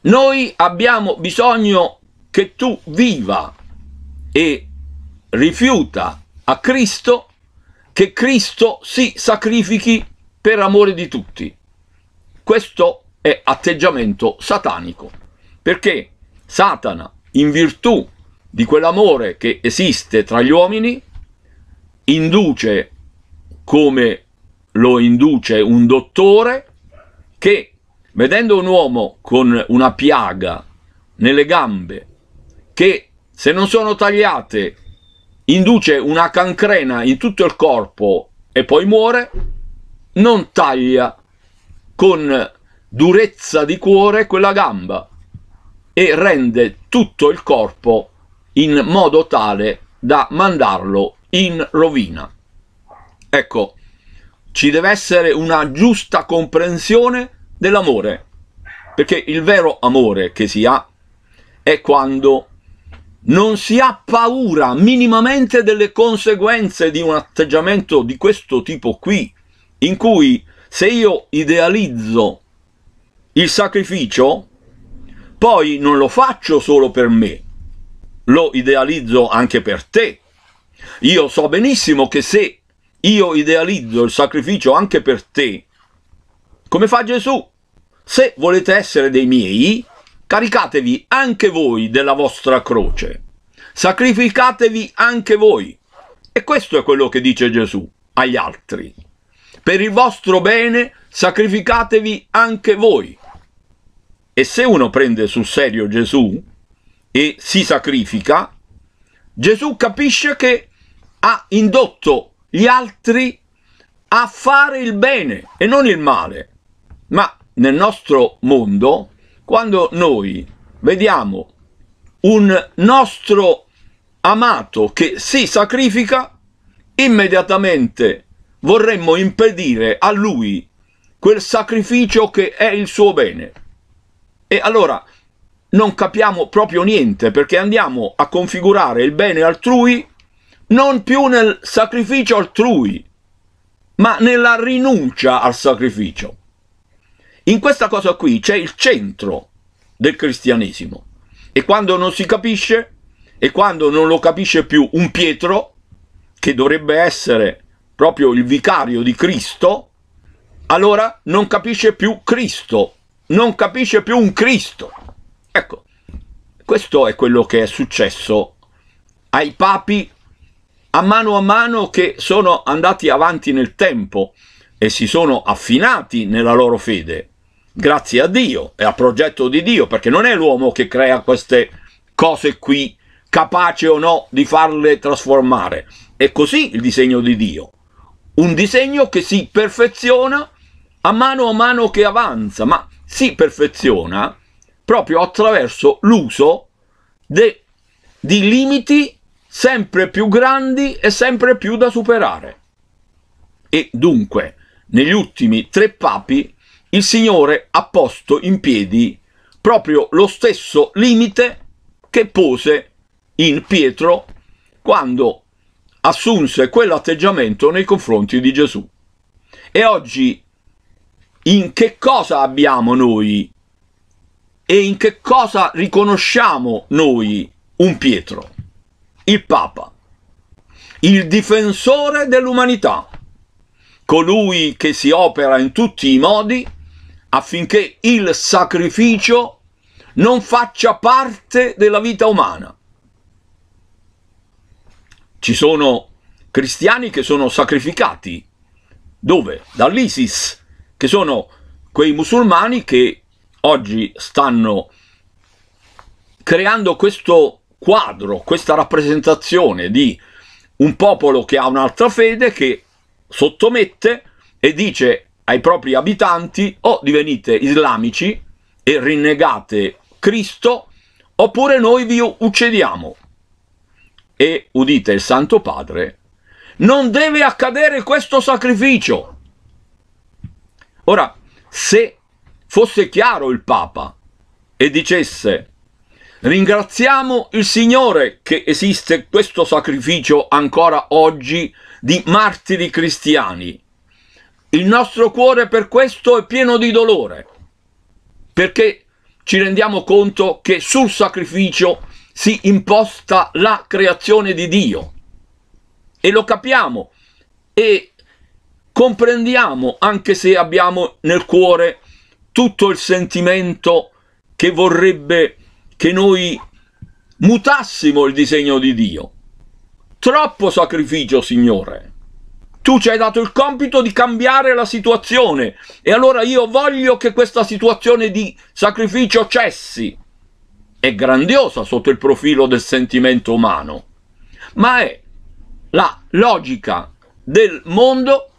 Noi abbiamo bisogno che tu viva e rifiuta a Cristo che Cristo si sacrifichi per amore di tutti. Questo è atteggiamento satanico, perché Satana, in virtù di quell'amore che esiste tra gli uomini, induce come lo induce un dottore che vedendo un uomo con una piaga nelle gambe che se non sono tagliate induce una cancrena in tutto il corpo e poi muore, non taglia con durezza di cuore quella gamba e rende tutto il corpo in modo tale da mandarlo in rovina. Ecco, ci deve essere una giusta comprensione dell'amore, perché il vero amore che si ha è quando non si ha paura minimamente delle conseguenze di un atteggiamento di questo tipo qui, in cui se io idealizzo il sacrificio, poi non lo faccio solo per me, lo idealizzo anche per te. Io so benissimo che se io idealizzo il sacrificio anche per te, come fa Gesù? Se volete essere dei miei, caricatevi anche voi della vostra croce, sacrificatevi anche voi. E questo è quello che dice Gesù agli altri per il vostro bene sacrificatevi anche voi. E se uno prende sul serio Gesù e si sacrifica, Gesù capisce che ha indotto gli altri a fare il bene e non il male. Ma nel nostro mondo, quando noi vediamo un nostro amato che si sacrifica, immediatamente vorremmo impedire a lui quel sacrificio che è il suo bene. E allora non capiamo proprio niente perché andiamo a configurare il bene altrui non più nel sacrificio altrui, ma nella rinuncia al sacrificio. In questa cosa qui c'è il centro del cristianesimo e quando non si capisce e quando non lo capisce più un Pietro, che dovrebbe essere proprio il vicario di Cristo, allora non capisce più Cristo, non capisce più un Cristo. Ecco, questo è quello che è successo ai papi a mano a mano che sono andati avanti nel tempo e si sono affinati nella loro fede, grazie a Dio e al progetto di Dio, perché non è l'uomo che crea queste cose qui, capace o no di farle trasformare. È così il disegno di Dio. Un disegno che si perfeziona a mano a mano che avanza, ma si perfeziona proprio attraverso l'uso di limiti sempre più grandi e sempre più da superare. E dunque, negli ultimi tre papi, il Signore ha posto in piedi proprio lo stesso limite che pose in Pietro quando assunse quell'atteggiamento nei confronti di Gesù. E oggi in che cosa abbiamo noi e in che cosa riconosciamo noi un Pietro? il Papa, il difensore dell'umanità, colui che si opera in tutti i modi affinché il sacrificio non faccia parte della vita umana. Ci sono cristiani che sono sacrificati. Dove? Dall'ISIS, che sono quei musulmani che oggi stanno creando questo quadro, questa rappresentazione di un popolo che ha un'altra fede che sottomette e dice ai propri abitanti o divenite islamici e rinnegate Cristo oppure noi vi uccidiamo. E udite il Santo Padre, non deve accadere questo sacrificio. Ora, se fosse chiaro il Papa e dicesse Ringraziamo il Signore che esiste questo sacrificio ancora oggi di martiri cristiani. Il nostro cuore per questo è pieno di dolore, perché ci rendiamo conto che sul sacrificio si imposta la creazione di Dio. E lo capiamo e comprendiamo, anche se abbiamo nel cuore tutto il sentimento che vorrebbe che noi mutassimo il disegno di Dio. Troppo sacrificio, Signore. Tu ci hai dato il compito di cambiare la situazione e allora io voglio che questa situazione di sacrificio cessi. È grandiosa sotto il profilo del sentimento umano, ma è la logica del mondo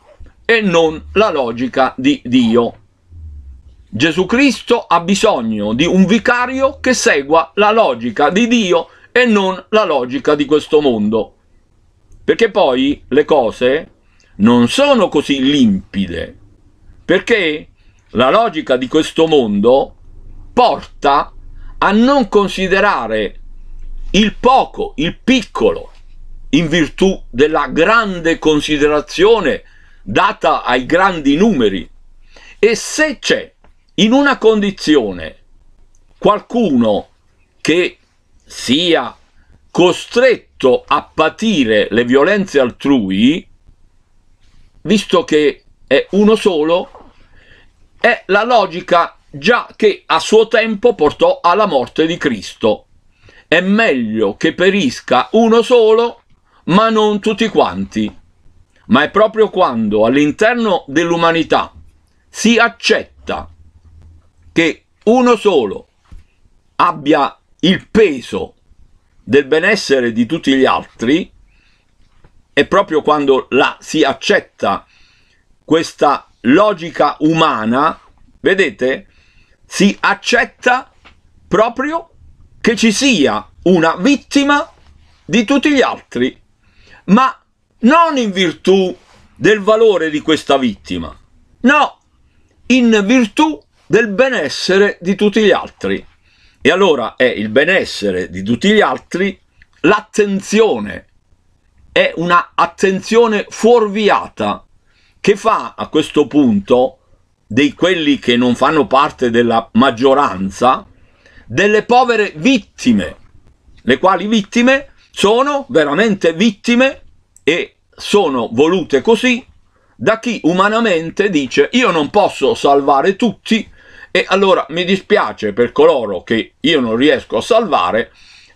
e non la logica di Dio. Gesù Cristo ha bisogno di un vicario che segua la logica di Dio e non la logica di questo mondo. Perché poi le cose non sono così limpide, perché la logica di questo mondo porta a non considerare il poco, il piccolo, in virtù della grande considerazione data ai grandi numeri. E se c'è in una condizione qualcuno che sia costretto a patire le violenze altrui, visto che è uno solo, è la logica già che a suo tempo portò alla morte di Cristo. È meglio che perisca uno solo, ma non tutti quanti. Ma è proprio quando all'interno dell'umanità si accetta che uno solo abbia il peso del benessere di tutti gli altri, è proprio quando la si accetta questa logica umana, vedete, si accetta proprio che ci sia una vittima di tutti gli altri, ma non in virtù del valore di questa vittima, no, in virtù del benessere di tutti gli altri. E allora è il benessere di tutti gli altri l'attenzione, è una attenzione fuorviata che fa a questo punto di quelli che non fanno parte della maggioranza delle povere vittime, le quali vittime sono veramente vittime e sono volute così da chi umanamente dice io non posso salvare tutti e allora mi dispiace per coloro che io non riesco a salvare,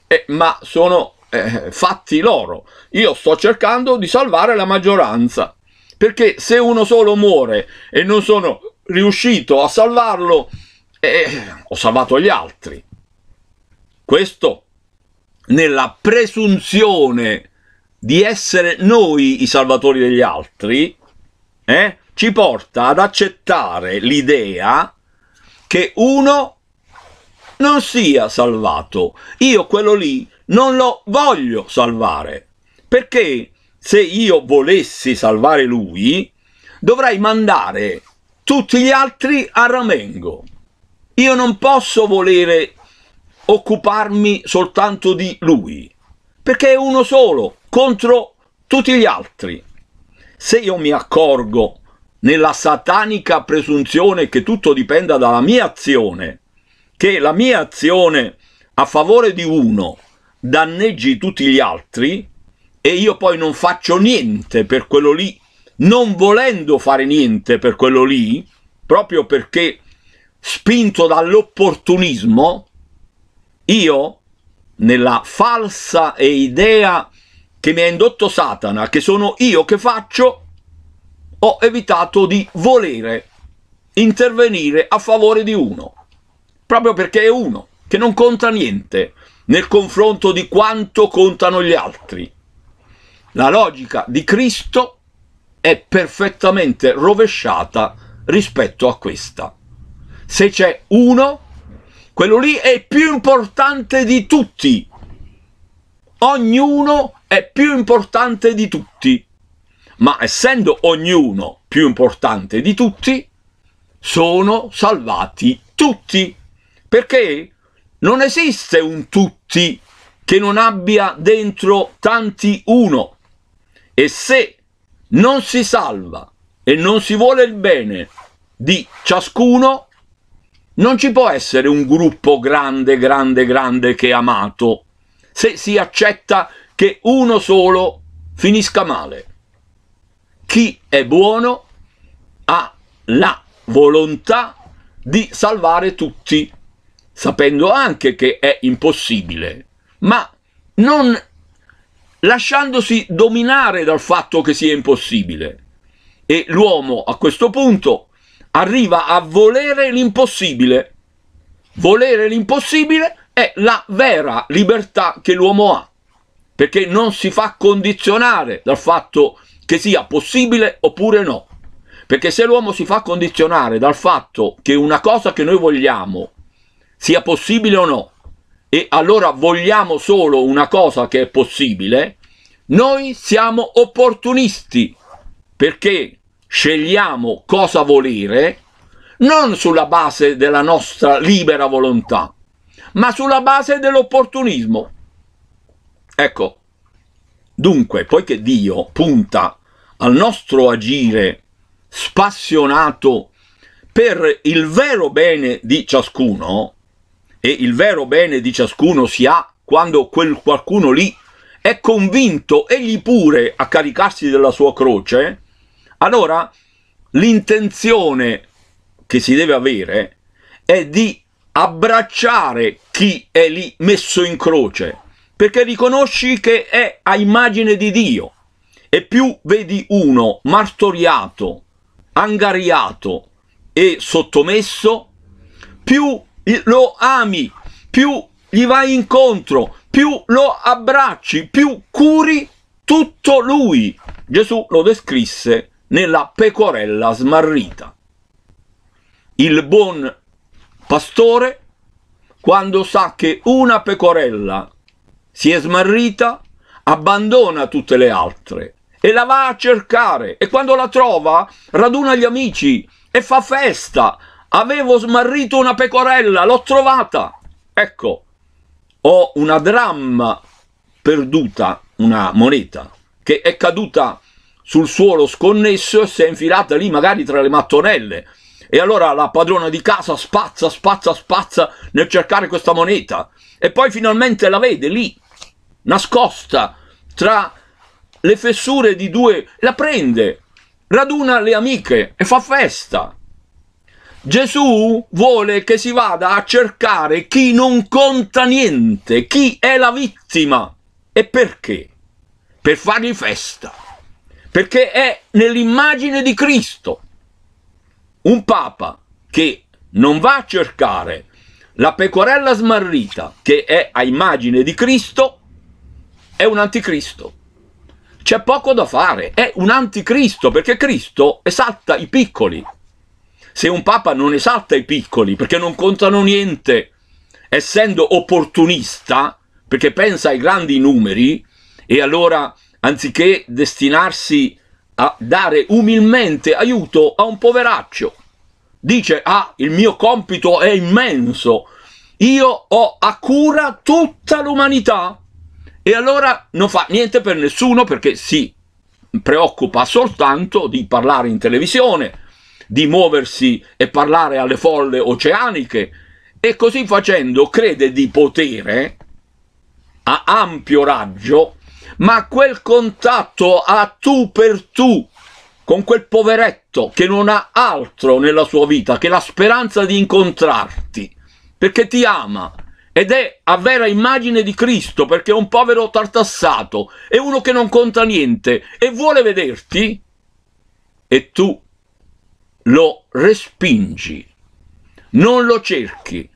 eh, ma sono eh, fatti loro. Io sto cercando di salvare la maggioranza, perché se uno solo muore e non sono riuscito a salvarlo, eh, ho salvato gli altri. Questo nella presunzione di essere noi i salvatori degli altri, eh, ci porta ad accettare l'idea che uno non sia salvato. Io quello lì non lo voglio salvare, perché se io volessi salvare lui, dovrei mandare tutti gli altri a ramengo. Io non posso volere occuparmi soltanto di lui, perché è uno solo contro tutti gli altri. Se io mi accorgo nella satanica presunzione che tutto dipenda dalla mia azione, che la mia azione a favore di uno danneggi tutti gli altri e io poi non faccio niente per quello lì, non volendo fare niente per quello lì, proprio perché spinto dall'opportunismo, io, nella falsa idea che mi ha indotto Satana, che sono io che faccio, ho evitato di volere intervenire a favore di uno, proprio perché è uno che non conta niente nel confronto di quanto contano gli altri. La logica di Cristo è perfettamente rovesciata rispetto a questa. Se c'è uno, quello lì è più importante di tutti. Ognuno è più importante di tutti ma essendo ognuno più importante di tutti, sono salvati tutti, perché non esiste un tutti che non abbia dentro tanti uno. E se non si salva e non si vuole il bene di ciascuno, non ci può essere un gruppo grande, grande, grande che è amato, se si accetta che uno solo finisca male chi è buono ha la volontà di salvare tutti, sapendo anche che è impossibile, ma non lasciandosi dominare dal fatto che sia impossibile. E l'uomo a questo punto arriva a volere l'impossibile. Volere l'impossibile è la vera libertà che l'uomo ha, perché non si fa condizionare dal fatto che sia possibile oppure no. Perché se l'uomo si fa condizionare dal fatto che una cosa che noi vogliamo sia possibile o no, e allora vogliamo solo una cosa che è possibile, noi siamo opportunisti, perché scegliamo cosa volere non sulla base della nostra libera volontà, ma sulla base dell'opportunismo. Ecco, dunque, poiché Dio punta al nostro agire spassionato per il vero bene di ciascuno, e il vero bene di ciascuno si ha quando quel qualcuno lì è convinto egli pure a caricarsi della sua croce, allora l'intenzione che si deve avere è di abbracciare chi è lì messo in croce, perché riconosci che è a immagine di Dio e più vedi uno martoriato, angariato e sottomesso, più lo ami, più gli vai incontro, più lo abbracci, più curi tutto lui. Gesù lo descrisse nella pecorella smarrita. Il buon pastore, quando sa che una pecorella si è smarrita, abbandona tutte le altre e la va a cercare e quando la trova raduna gli amici e fa festa. Avevo smarrito una pecorella, l'ho trovata. Ecco, ho una dramma perduta, una moneta, che è caduta sul suolo sconnesso e si è infilata lì magari tra le mattonelle. E allora la padrona di casa spazza, spazza, spazza nel cercare questa moneta. E poi finalmente la vede lì, nascosta tra le fessure di due, la prende, raduna le amiche e fa festa. Gesù vuole che si vada a cercare chi non conta niente, chi è la vittima. E perché? Per fargli festa. Perché è nell'immagine di Cristo. Un papa che non va a cercare la pecorella smarrita, che è a immagine di Cristo, è un anticristo. C'è poco da fare, è un anticristo, perché Cristo esalta i piccoli, se un papa non esalta i piccoli perché non contano niente, essendo opportunista, perché pensa ai grandi numeri, e allora anziché destinarsi a dare umilmente aiuto a un poveraccio, dice, ah, il mio compito è immenso, io ho a cura tutta l'umanità, e allora non fa niente per nessuno perché si preoccupa soltanto di parlare in televisione, di muoversi e parlare alle folle oceaniche. E così facendo crede di potere a ampio raggio, ma quel contatto a tu per tu con quel poveretto che non ha altro nella sua vita che la speranza di incontrarti, perché ti ama ed è a vera immagine di Cristo, perché è un povero tartassato, è uno che non conta niente e vuole vederti, e tu lo respingi, non lo cerchi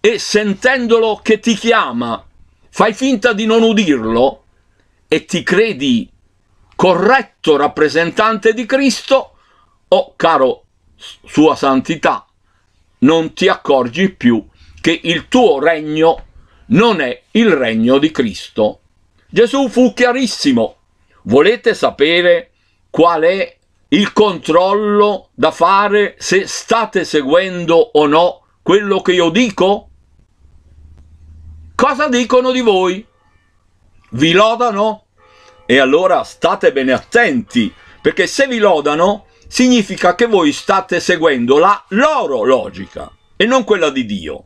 e sentendolo che ti chiama fai finta di non udirlo e ti credi corretto rappresentante di Cristo o, caro sua santità, non ti accorgi più che il tuo regno non è il regno di Cristo. Gesù fu chiarissimo. Volete sapere qual è il controllo da fare se state seguendo o no quello che io dico? Cosa dicono di voi? Vi lodano? E allora state bene attenti, perché se vi lodano significa che voi state seguendo la loro logica e non quella di Dio.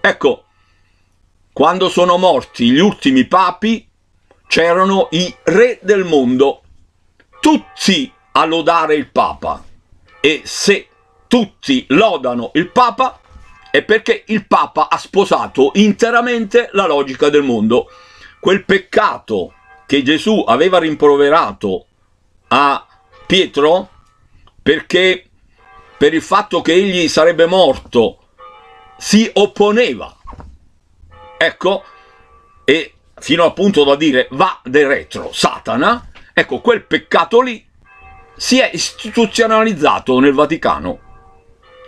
Ecco, quando sono morti gli ultimi papi, c'erano i re del mondo tutti a lodare il Papa e se tutti lodano il Papa è perché il Papa ha sposato interamente la logica del mondo. Quel peccato che Gesù aveva rimproverato a Pietro perché per il fatto che egli sarebbe morto si opponeva. Ecco, e fino appunto da dire va de retro Satana, Ecco, quel peccato lì si è istituzionalizzato nel Vaticano.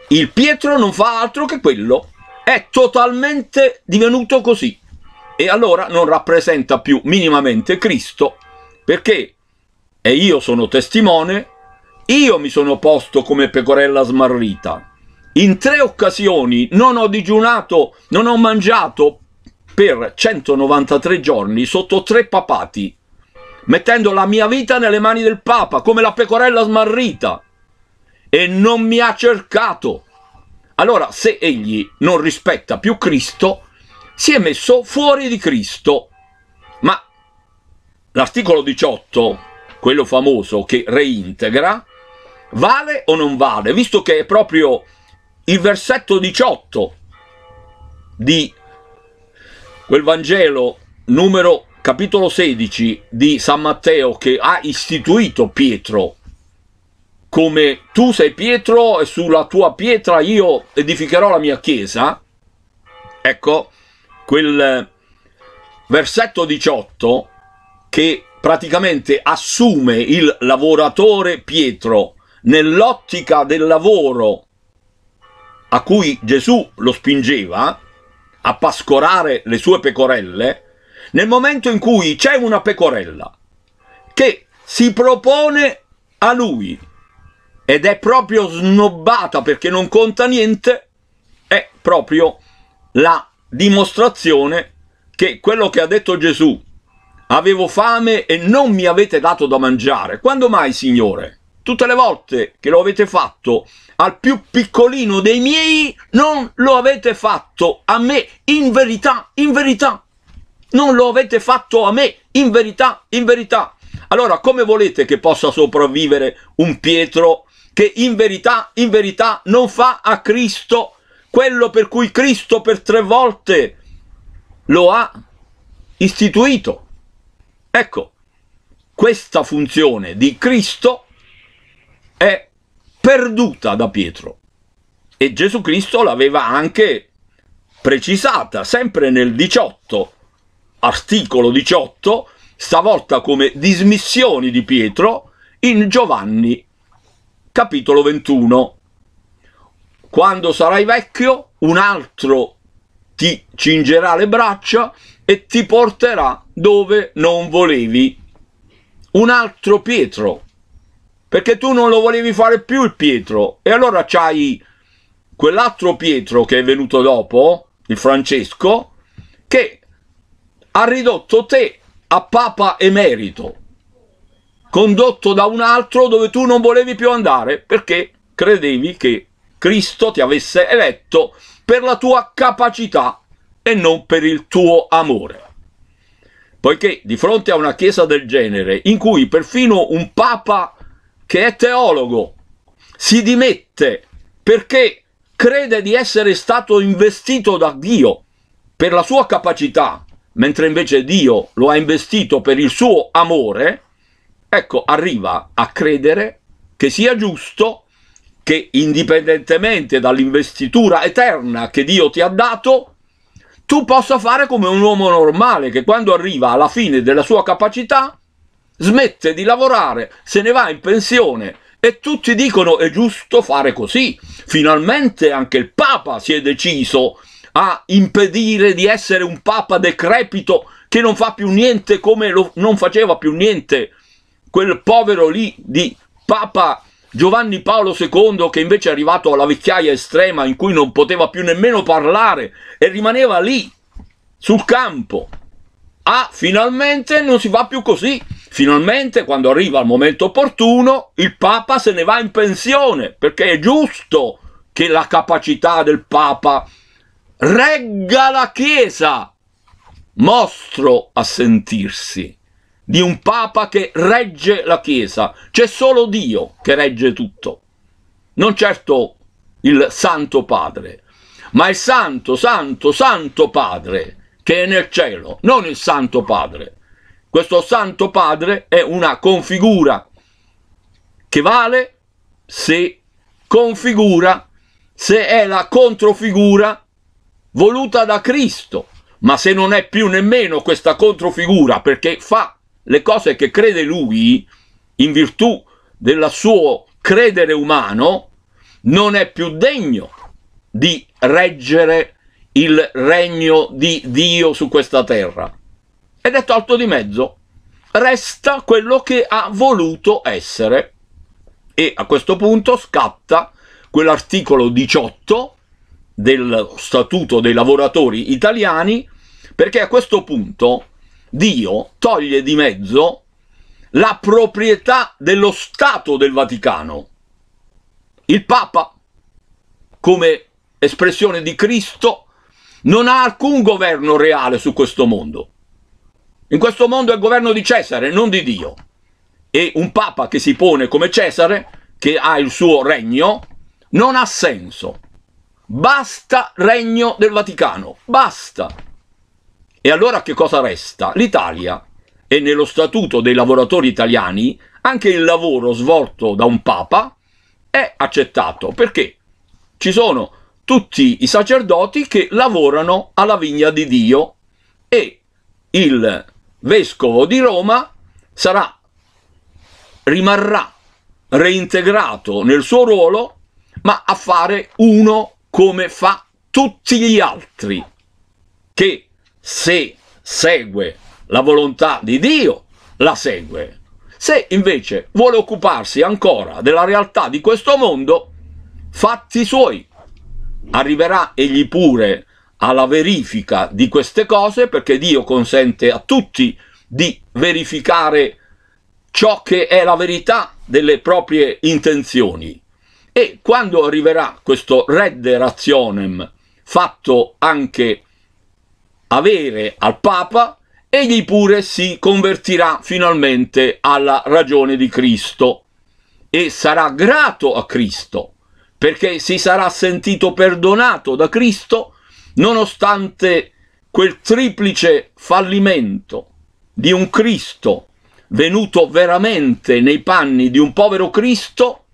Il Pietro non fa altro che quello, è totalmente divenuto così e allora non rappresenta più minimamente Cristo perché, e io sono testimone, io mi sono posto come pecorella smarrita. In tre occasioni non ho digiunato, non ho mangiato per 193 giorni sotto tre papati mettendo la mia vita nelle mani del Papa, come la pecorella smarrita, e non mi ha cercato. Allora, se egli non rispetta più Cristo, si è messo fuori di Cristo. Ma l'articolo 18, quello famoso che reintegra, vale o non vale? Visto che è proprio il versetto 18 di quel Vangelo numero capitolo 16 di San Matteo che ha istituito Pietro come tu sei Pietro e sulla tua pietra io edificherò la mia chiesa, ecco, quel versetto 18 che praticamente assume il lavoratore Pietro nell'ottica del lavoro a cui Gesù lo spingeva a pascorare le sue pecorelle, nel momento in cui c'è una pecorella che si propone a lui ed è proprio snobbata perché non conta niente, è proprio la dimostrazione che quello che ha detto Gesù, avevo fame e non mi avete dato da mangiare. Quando mai, Signore? Tutte le volte che lo avete fatto al più piccolino dei miei, non lo avete fatto a me, in verità, in verità. Non lo avete fatto a me, in verità, in verità. Allora, come volete che possa sopravvivere un Pietro che in verità, in verità non fa a Cristo quello per cui Cristo per tre volte lo ha istituito? Ecco, questa funzione di Cristo è perduta da Pietro e Gesù Cristo l'aveva anche precisata sempre nel 18, articolo 18, stavolta come dismissioni di Pietro in Giovanni capitolo 21. Quando sarai vecchio, un altro ti cingerà le braccia e ti porterà dove non volevi. Un altro Pietro perché tu non lo volevi fare più il Pietro e allora c'hai quell'altro Pietro che è venuto dopo, il Francesco, che ha ridotto te a Papa emerito, condotto da un altro dove tu non volevi più andare perché credevi che Cristo ti avesse eletto per la tua capacità e non per il tuo amore. Poiché di fronte a una chiesa del genere, in cui perfino un papa che è teologo, si dimette perché crede di essere stato investito da Dio per la sua capacità, mentre invece Dio lo ha investito per il suo amore, ecco, arriva a credere che sia giusto che indipendentemente dall'investitura eterna che Dio ti ha dato, tu possa fare come un uomo normale che quando arriva alla fine della sua capacità smette di lavorare, se ne va in pensione e tutti dicono è giusto fare così. Finalmente anche il Papa si è deciso a impedire di essere un Papa decrepito che non fa più niente come lo, non faceva più niente quel povero lì di Papa Giovanni Paolo II che invece è arrivato alla vecchiaia estrema in cui non poteva più nemmeno parlare e rimaneva lì sul campo. Ah, finalmente non si va più così. Finalmente, quando arriva il momento opportuno, il Papa se ne va in pensione, perché è giusto che la capacità del Papa regga la Chiesa. Mostro a sentirsi di un Papa che regge la Chiesa. C'è solo Dio che regge tutto, non certo il Santo Padre, ma il Santo, Santo, Santo Padre che è nel cielo, non il Santo Padre. Questo Santo Padre è una configura che vale se configura, se è la controfigura voluta da Cristo, ma se non è più nemmeno questa controfigura perché fa le cose che crede lui in virtù del suo credere umano, non è più degno di reggere il regno di Dio su questa terra ed è tolto di mezzo. Resta quello che ha voluto essere. E a questo punto scatta quell'articolo 18 del Statuto dei lavoratori italiani, perché a questo punto Dio toglie di mezzo la proprietà dello Stato del Vaticano. Il Papa, come espressione di Cristo, non ha alcun governo reale su questo mondo. In questo mondo è il governo di Cesare, non di Dio. E un papa che si pone come Cesare, che ha il suo regno, non ha senso. Basta regno del Vaticano, basta. E allora che cosa resta? L'Italia. E nello statuto dei lavoratori italiani anche il lavoro svolto da un papa è accettato perché ci sono tutti i sacerdoti che lavorano alla vigna di Dio e il vescovo di Roma sarà, rimarrà reintegrato nel suo ruolo, ma a fare uno come fa tutti gli altri, che se segue la volontà di Dio, la segue. Se invece vuole occuparsi ancora della realtà di questo mondo, fatti suoi. Arriverà egli pure alla verifica di queste cose perché Dio consente a tutti di verificare ciò che è la verità delle proprie intenzioni. E quando arriverà questo redde razionem fatto anche avere al Papa, egli pure si convertirà finalmente alla ragione di Cristo. E sarà grato a Cristo perché si sarà sentito perdonato da Cristo nonostante quel triplice fallimento di un Cristo venuto veramente nei panni di un povero Cristo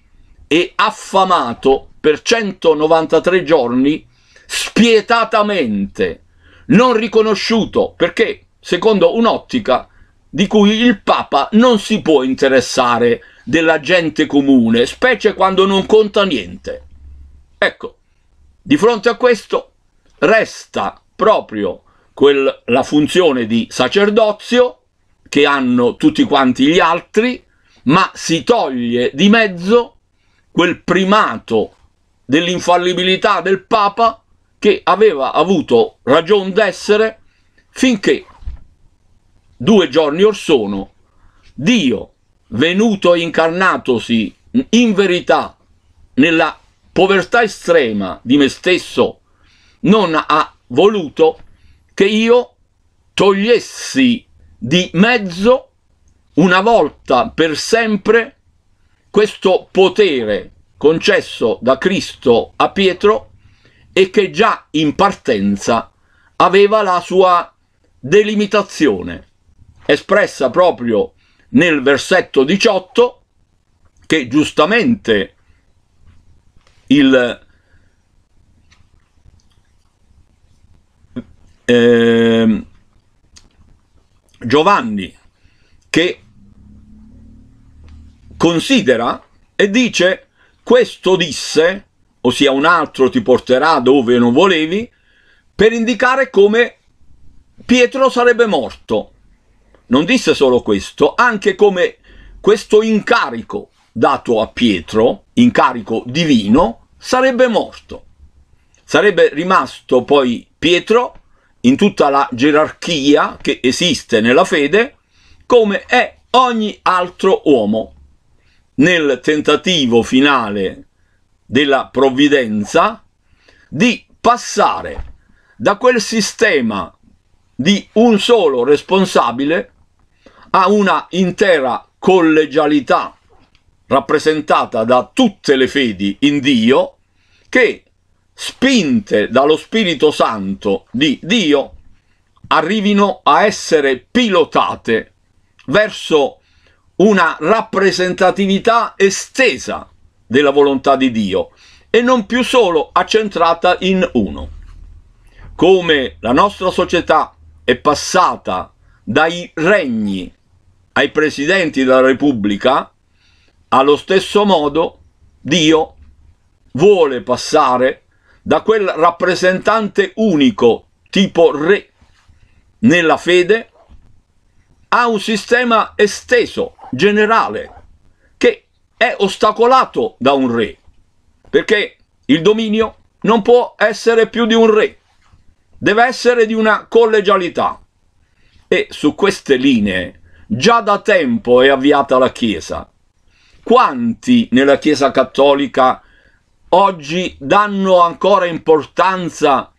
e affamato per 193 giorni spietatamente, non riconosciuto perché, secondo un'ottica di cui il Papa non si può interessare della gente comune, specie quando non conta niente. Ecco, di fronte a questo resta proprio quel, la funzione di sacerdozio che hanno tutti quanti gli altri, ma si toglie di mezzo quel primato dell'infallibilità del Papa che aveva avuto ragione d'essere finché due giorni or sono Dio venuto e incarnatosi in verità nella povertà estrema di me stesso non ha voluto che io togliessi di mezzo una volta per sempre questo potere concesso da Cristo a Pietro e che già in partenza aveva la sua delimitazione, espressa proprio nel versetto 18, che giustamente il eh, Giovanni che considera e dice questo disse, ossia un altro ti porterà dove non volevi, per indicare come Pietro sarebbe morto. Non disse solo questo, anche come questo incarico dato a Pietro, incarico divino, sarebbe morto. Sarebbe rimasto poi Pietro in tutta la gerarchia che esiste nella fede come è ogni altro uomo. Nel tentativo finale della provvidenza di passare da quel sistema di un solo responsabile a una intera collegialità rappresentata da tutte le fedi in Dio che spinte dallo Spirito Santo di Dio, arrivino a essere pilotate verso una rappresentatività estesa della volontà di Dio e non più solo accentrata in uno. Come la nostra società è passata dai regni ai presidenti della Repubblica, allo stesso modo Dio vuole passare da quel rappresentante unico tipo re nella fede a un sistema esteso, generale, è ostacolato da un re, perché il dominio non può essere più di un re, deve essere di una collegialità. E su queste linee già da tempo è avviata la Chiesa. Quanti nella Chiesa cattolica oggi danno ancora importanza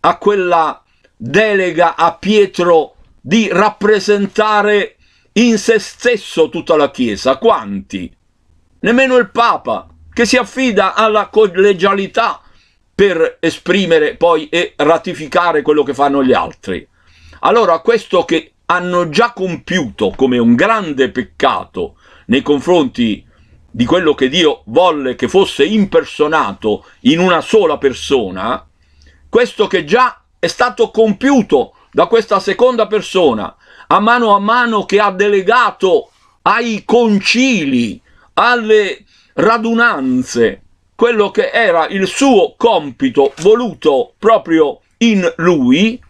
a quella delega a Pietro di rappresentare in se stesso tutta la Chiesa. Quanti? Nemmeno il Papa, che si affida alla collegialità per esprimere poi e ratificare quello che fanno gli altri. Allora questo che hanno già compiuto come un grande peccato nei confronti di quello che Dio volle che fosse impersonato in una sola persona, questo che già è stato compiuto da questa seconda persona, a mano a mano che ha delegato ai concili, alle radunanze, quello che era il suo compito voluto proprio in lui,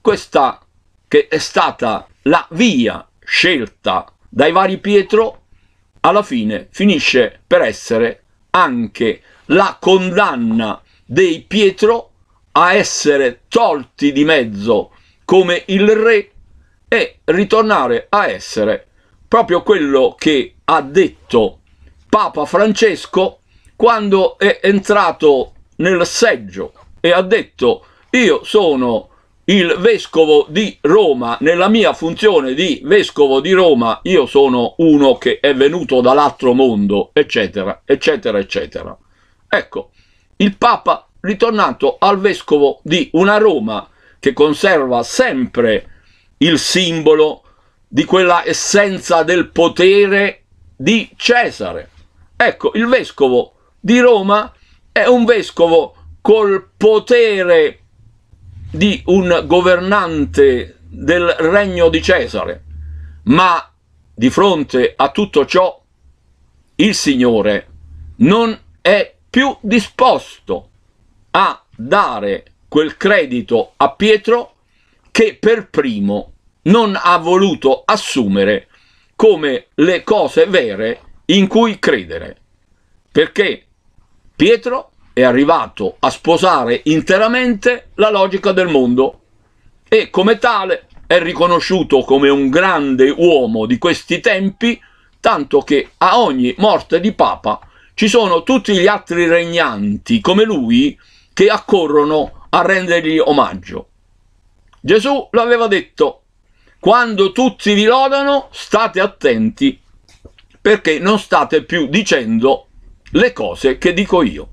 questa che è stata la via scelta dai vari Pietro, alla fine finisce per essere anche la condanna dei Pietro a essere tolti di mezzo come il re e ritornare a essere proprio quello che ha detto Papa Francesco quando è entrato nel seggio e ha detto io sono il vescovo di Roma, nella mia funzione di vescovo di Roma, io sono uno che è venuto dall'altro mondo, eccetera, eccetera, eccetera. Ecco, il Papa, ritornato al vescovo di una Roma che conserva sempre il simbolo di quella essenza del potere di Cesare. Ecco, il vescovo di Roma è un vescovo col potere di un governante del regno di Cesare, ma di fronte a tutto ciò il Signore non è più disposto a dare quel credito a Pietro che per primo non ha voluto assumere come le cose vere in cui credere, perché Pietro è arrivato a sposare interamente la logica del mondo e come tale è riconosciuto come un grande uomo di questi tempi, tanto che a ogni morte di papa ci sono tutti gli altri regnanti come lui che accorrono a rendergli omaggio. Gesù l'aveva detto, quando tutti vi lodano state attenti perché non state più dicendo le cose che dico io.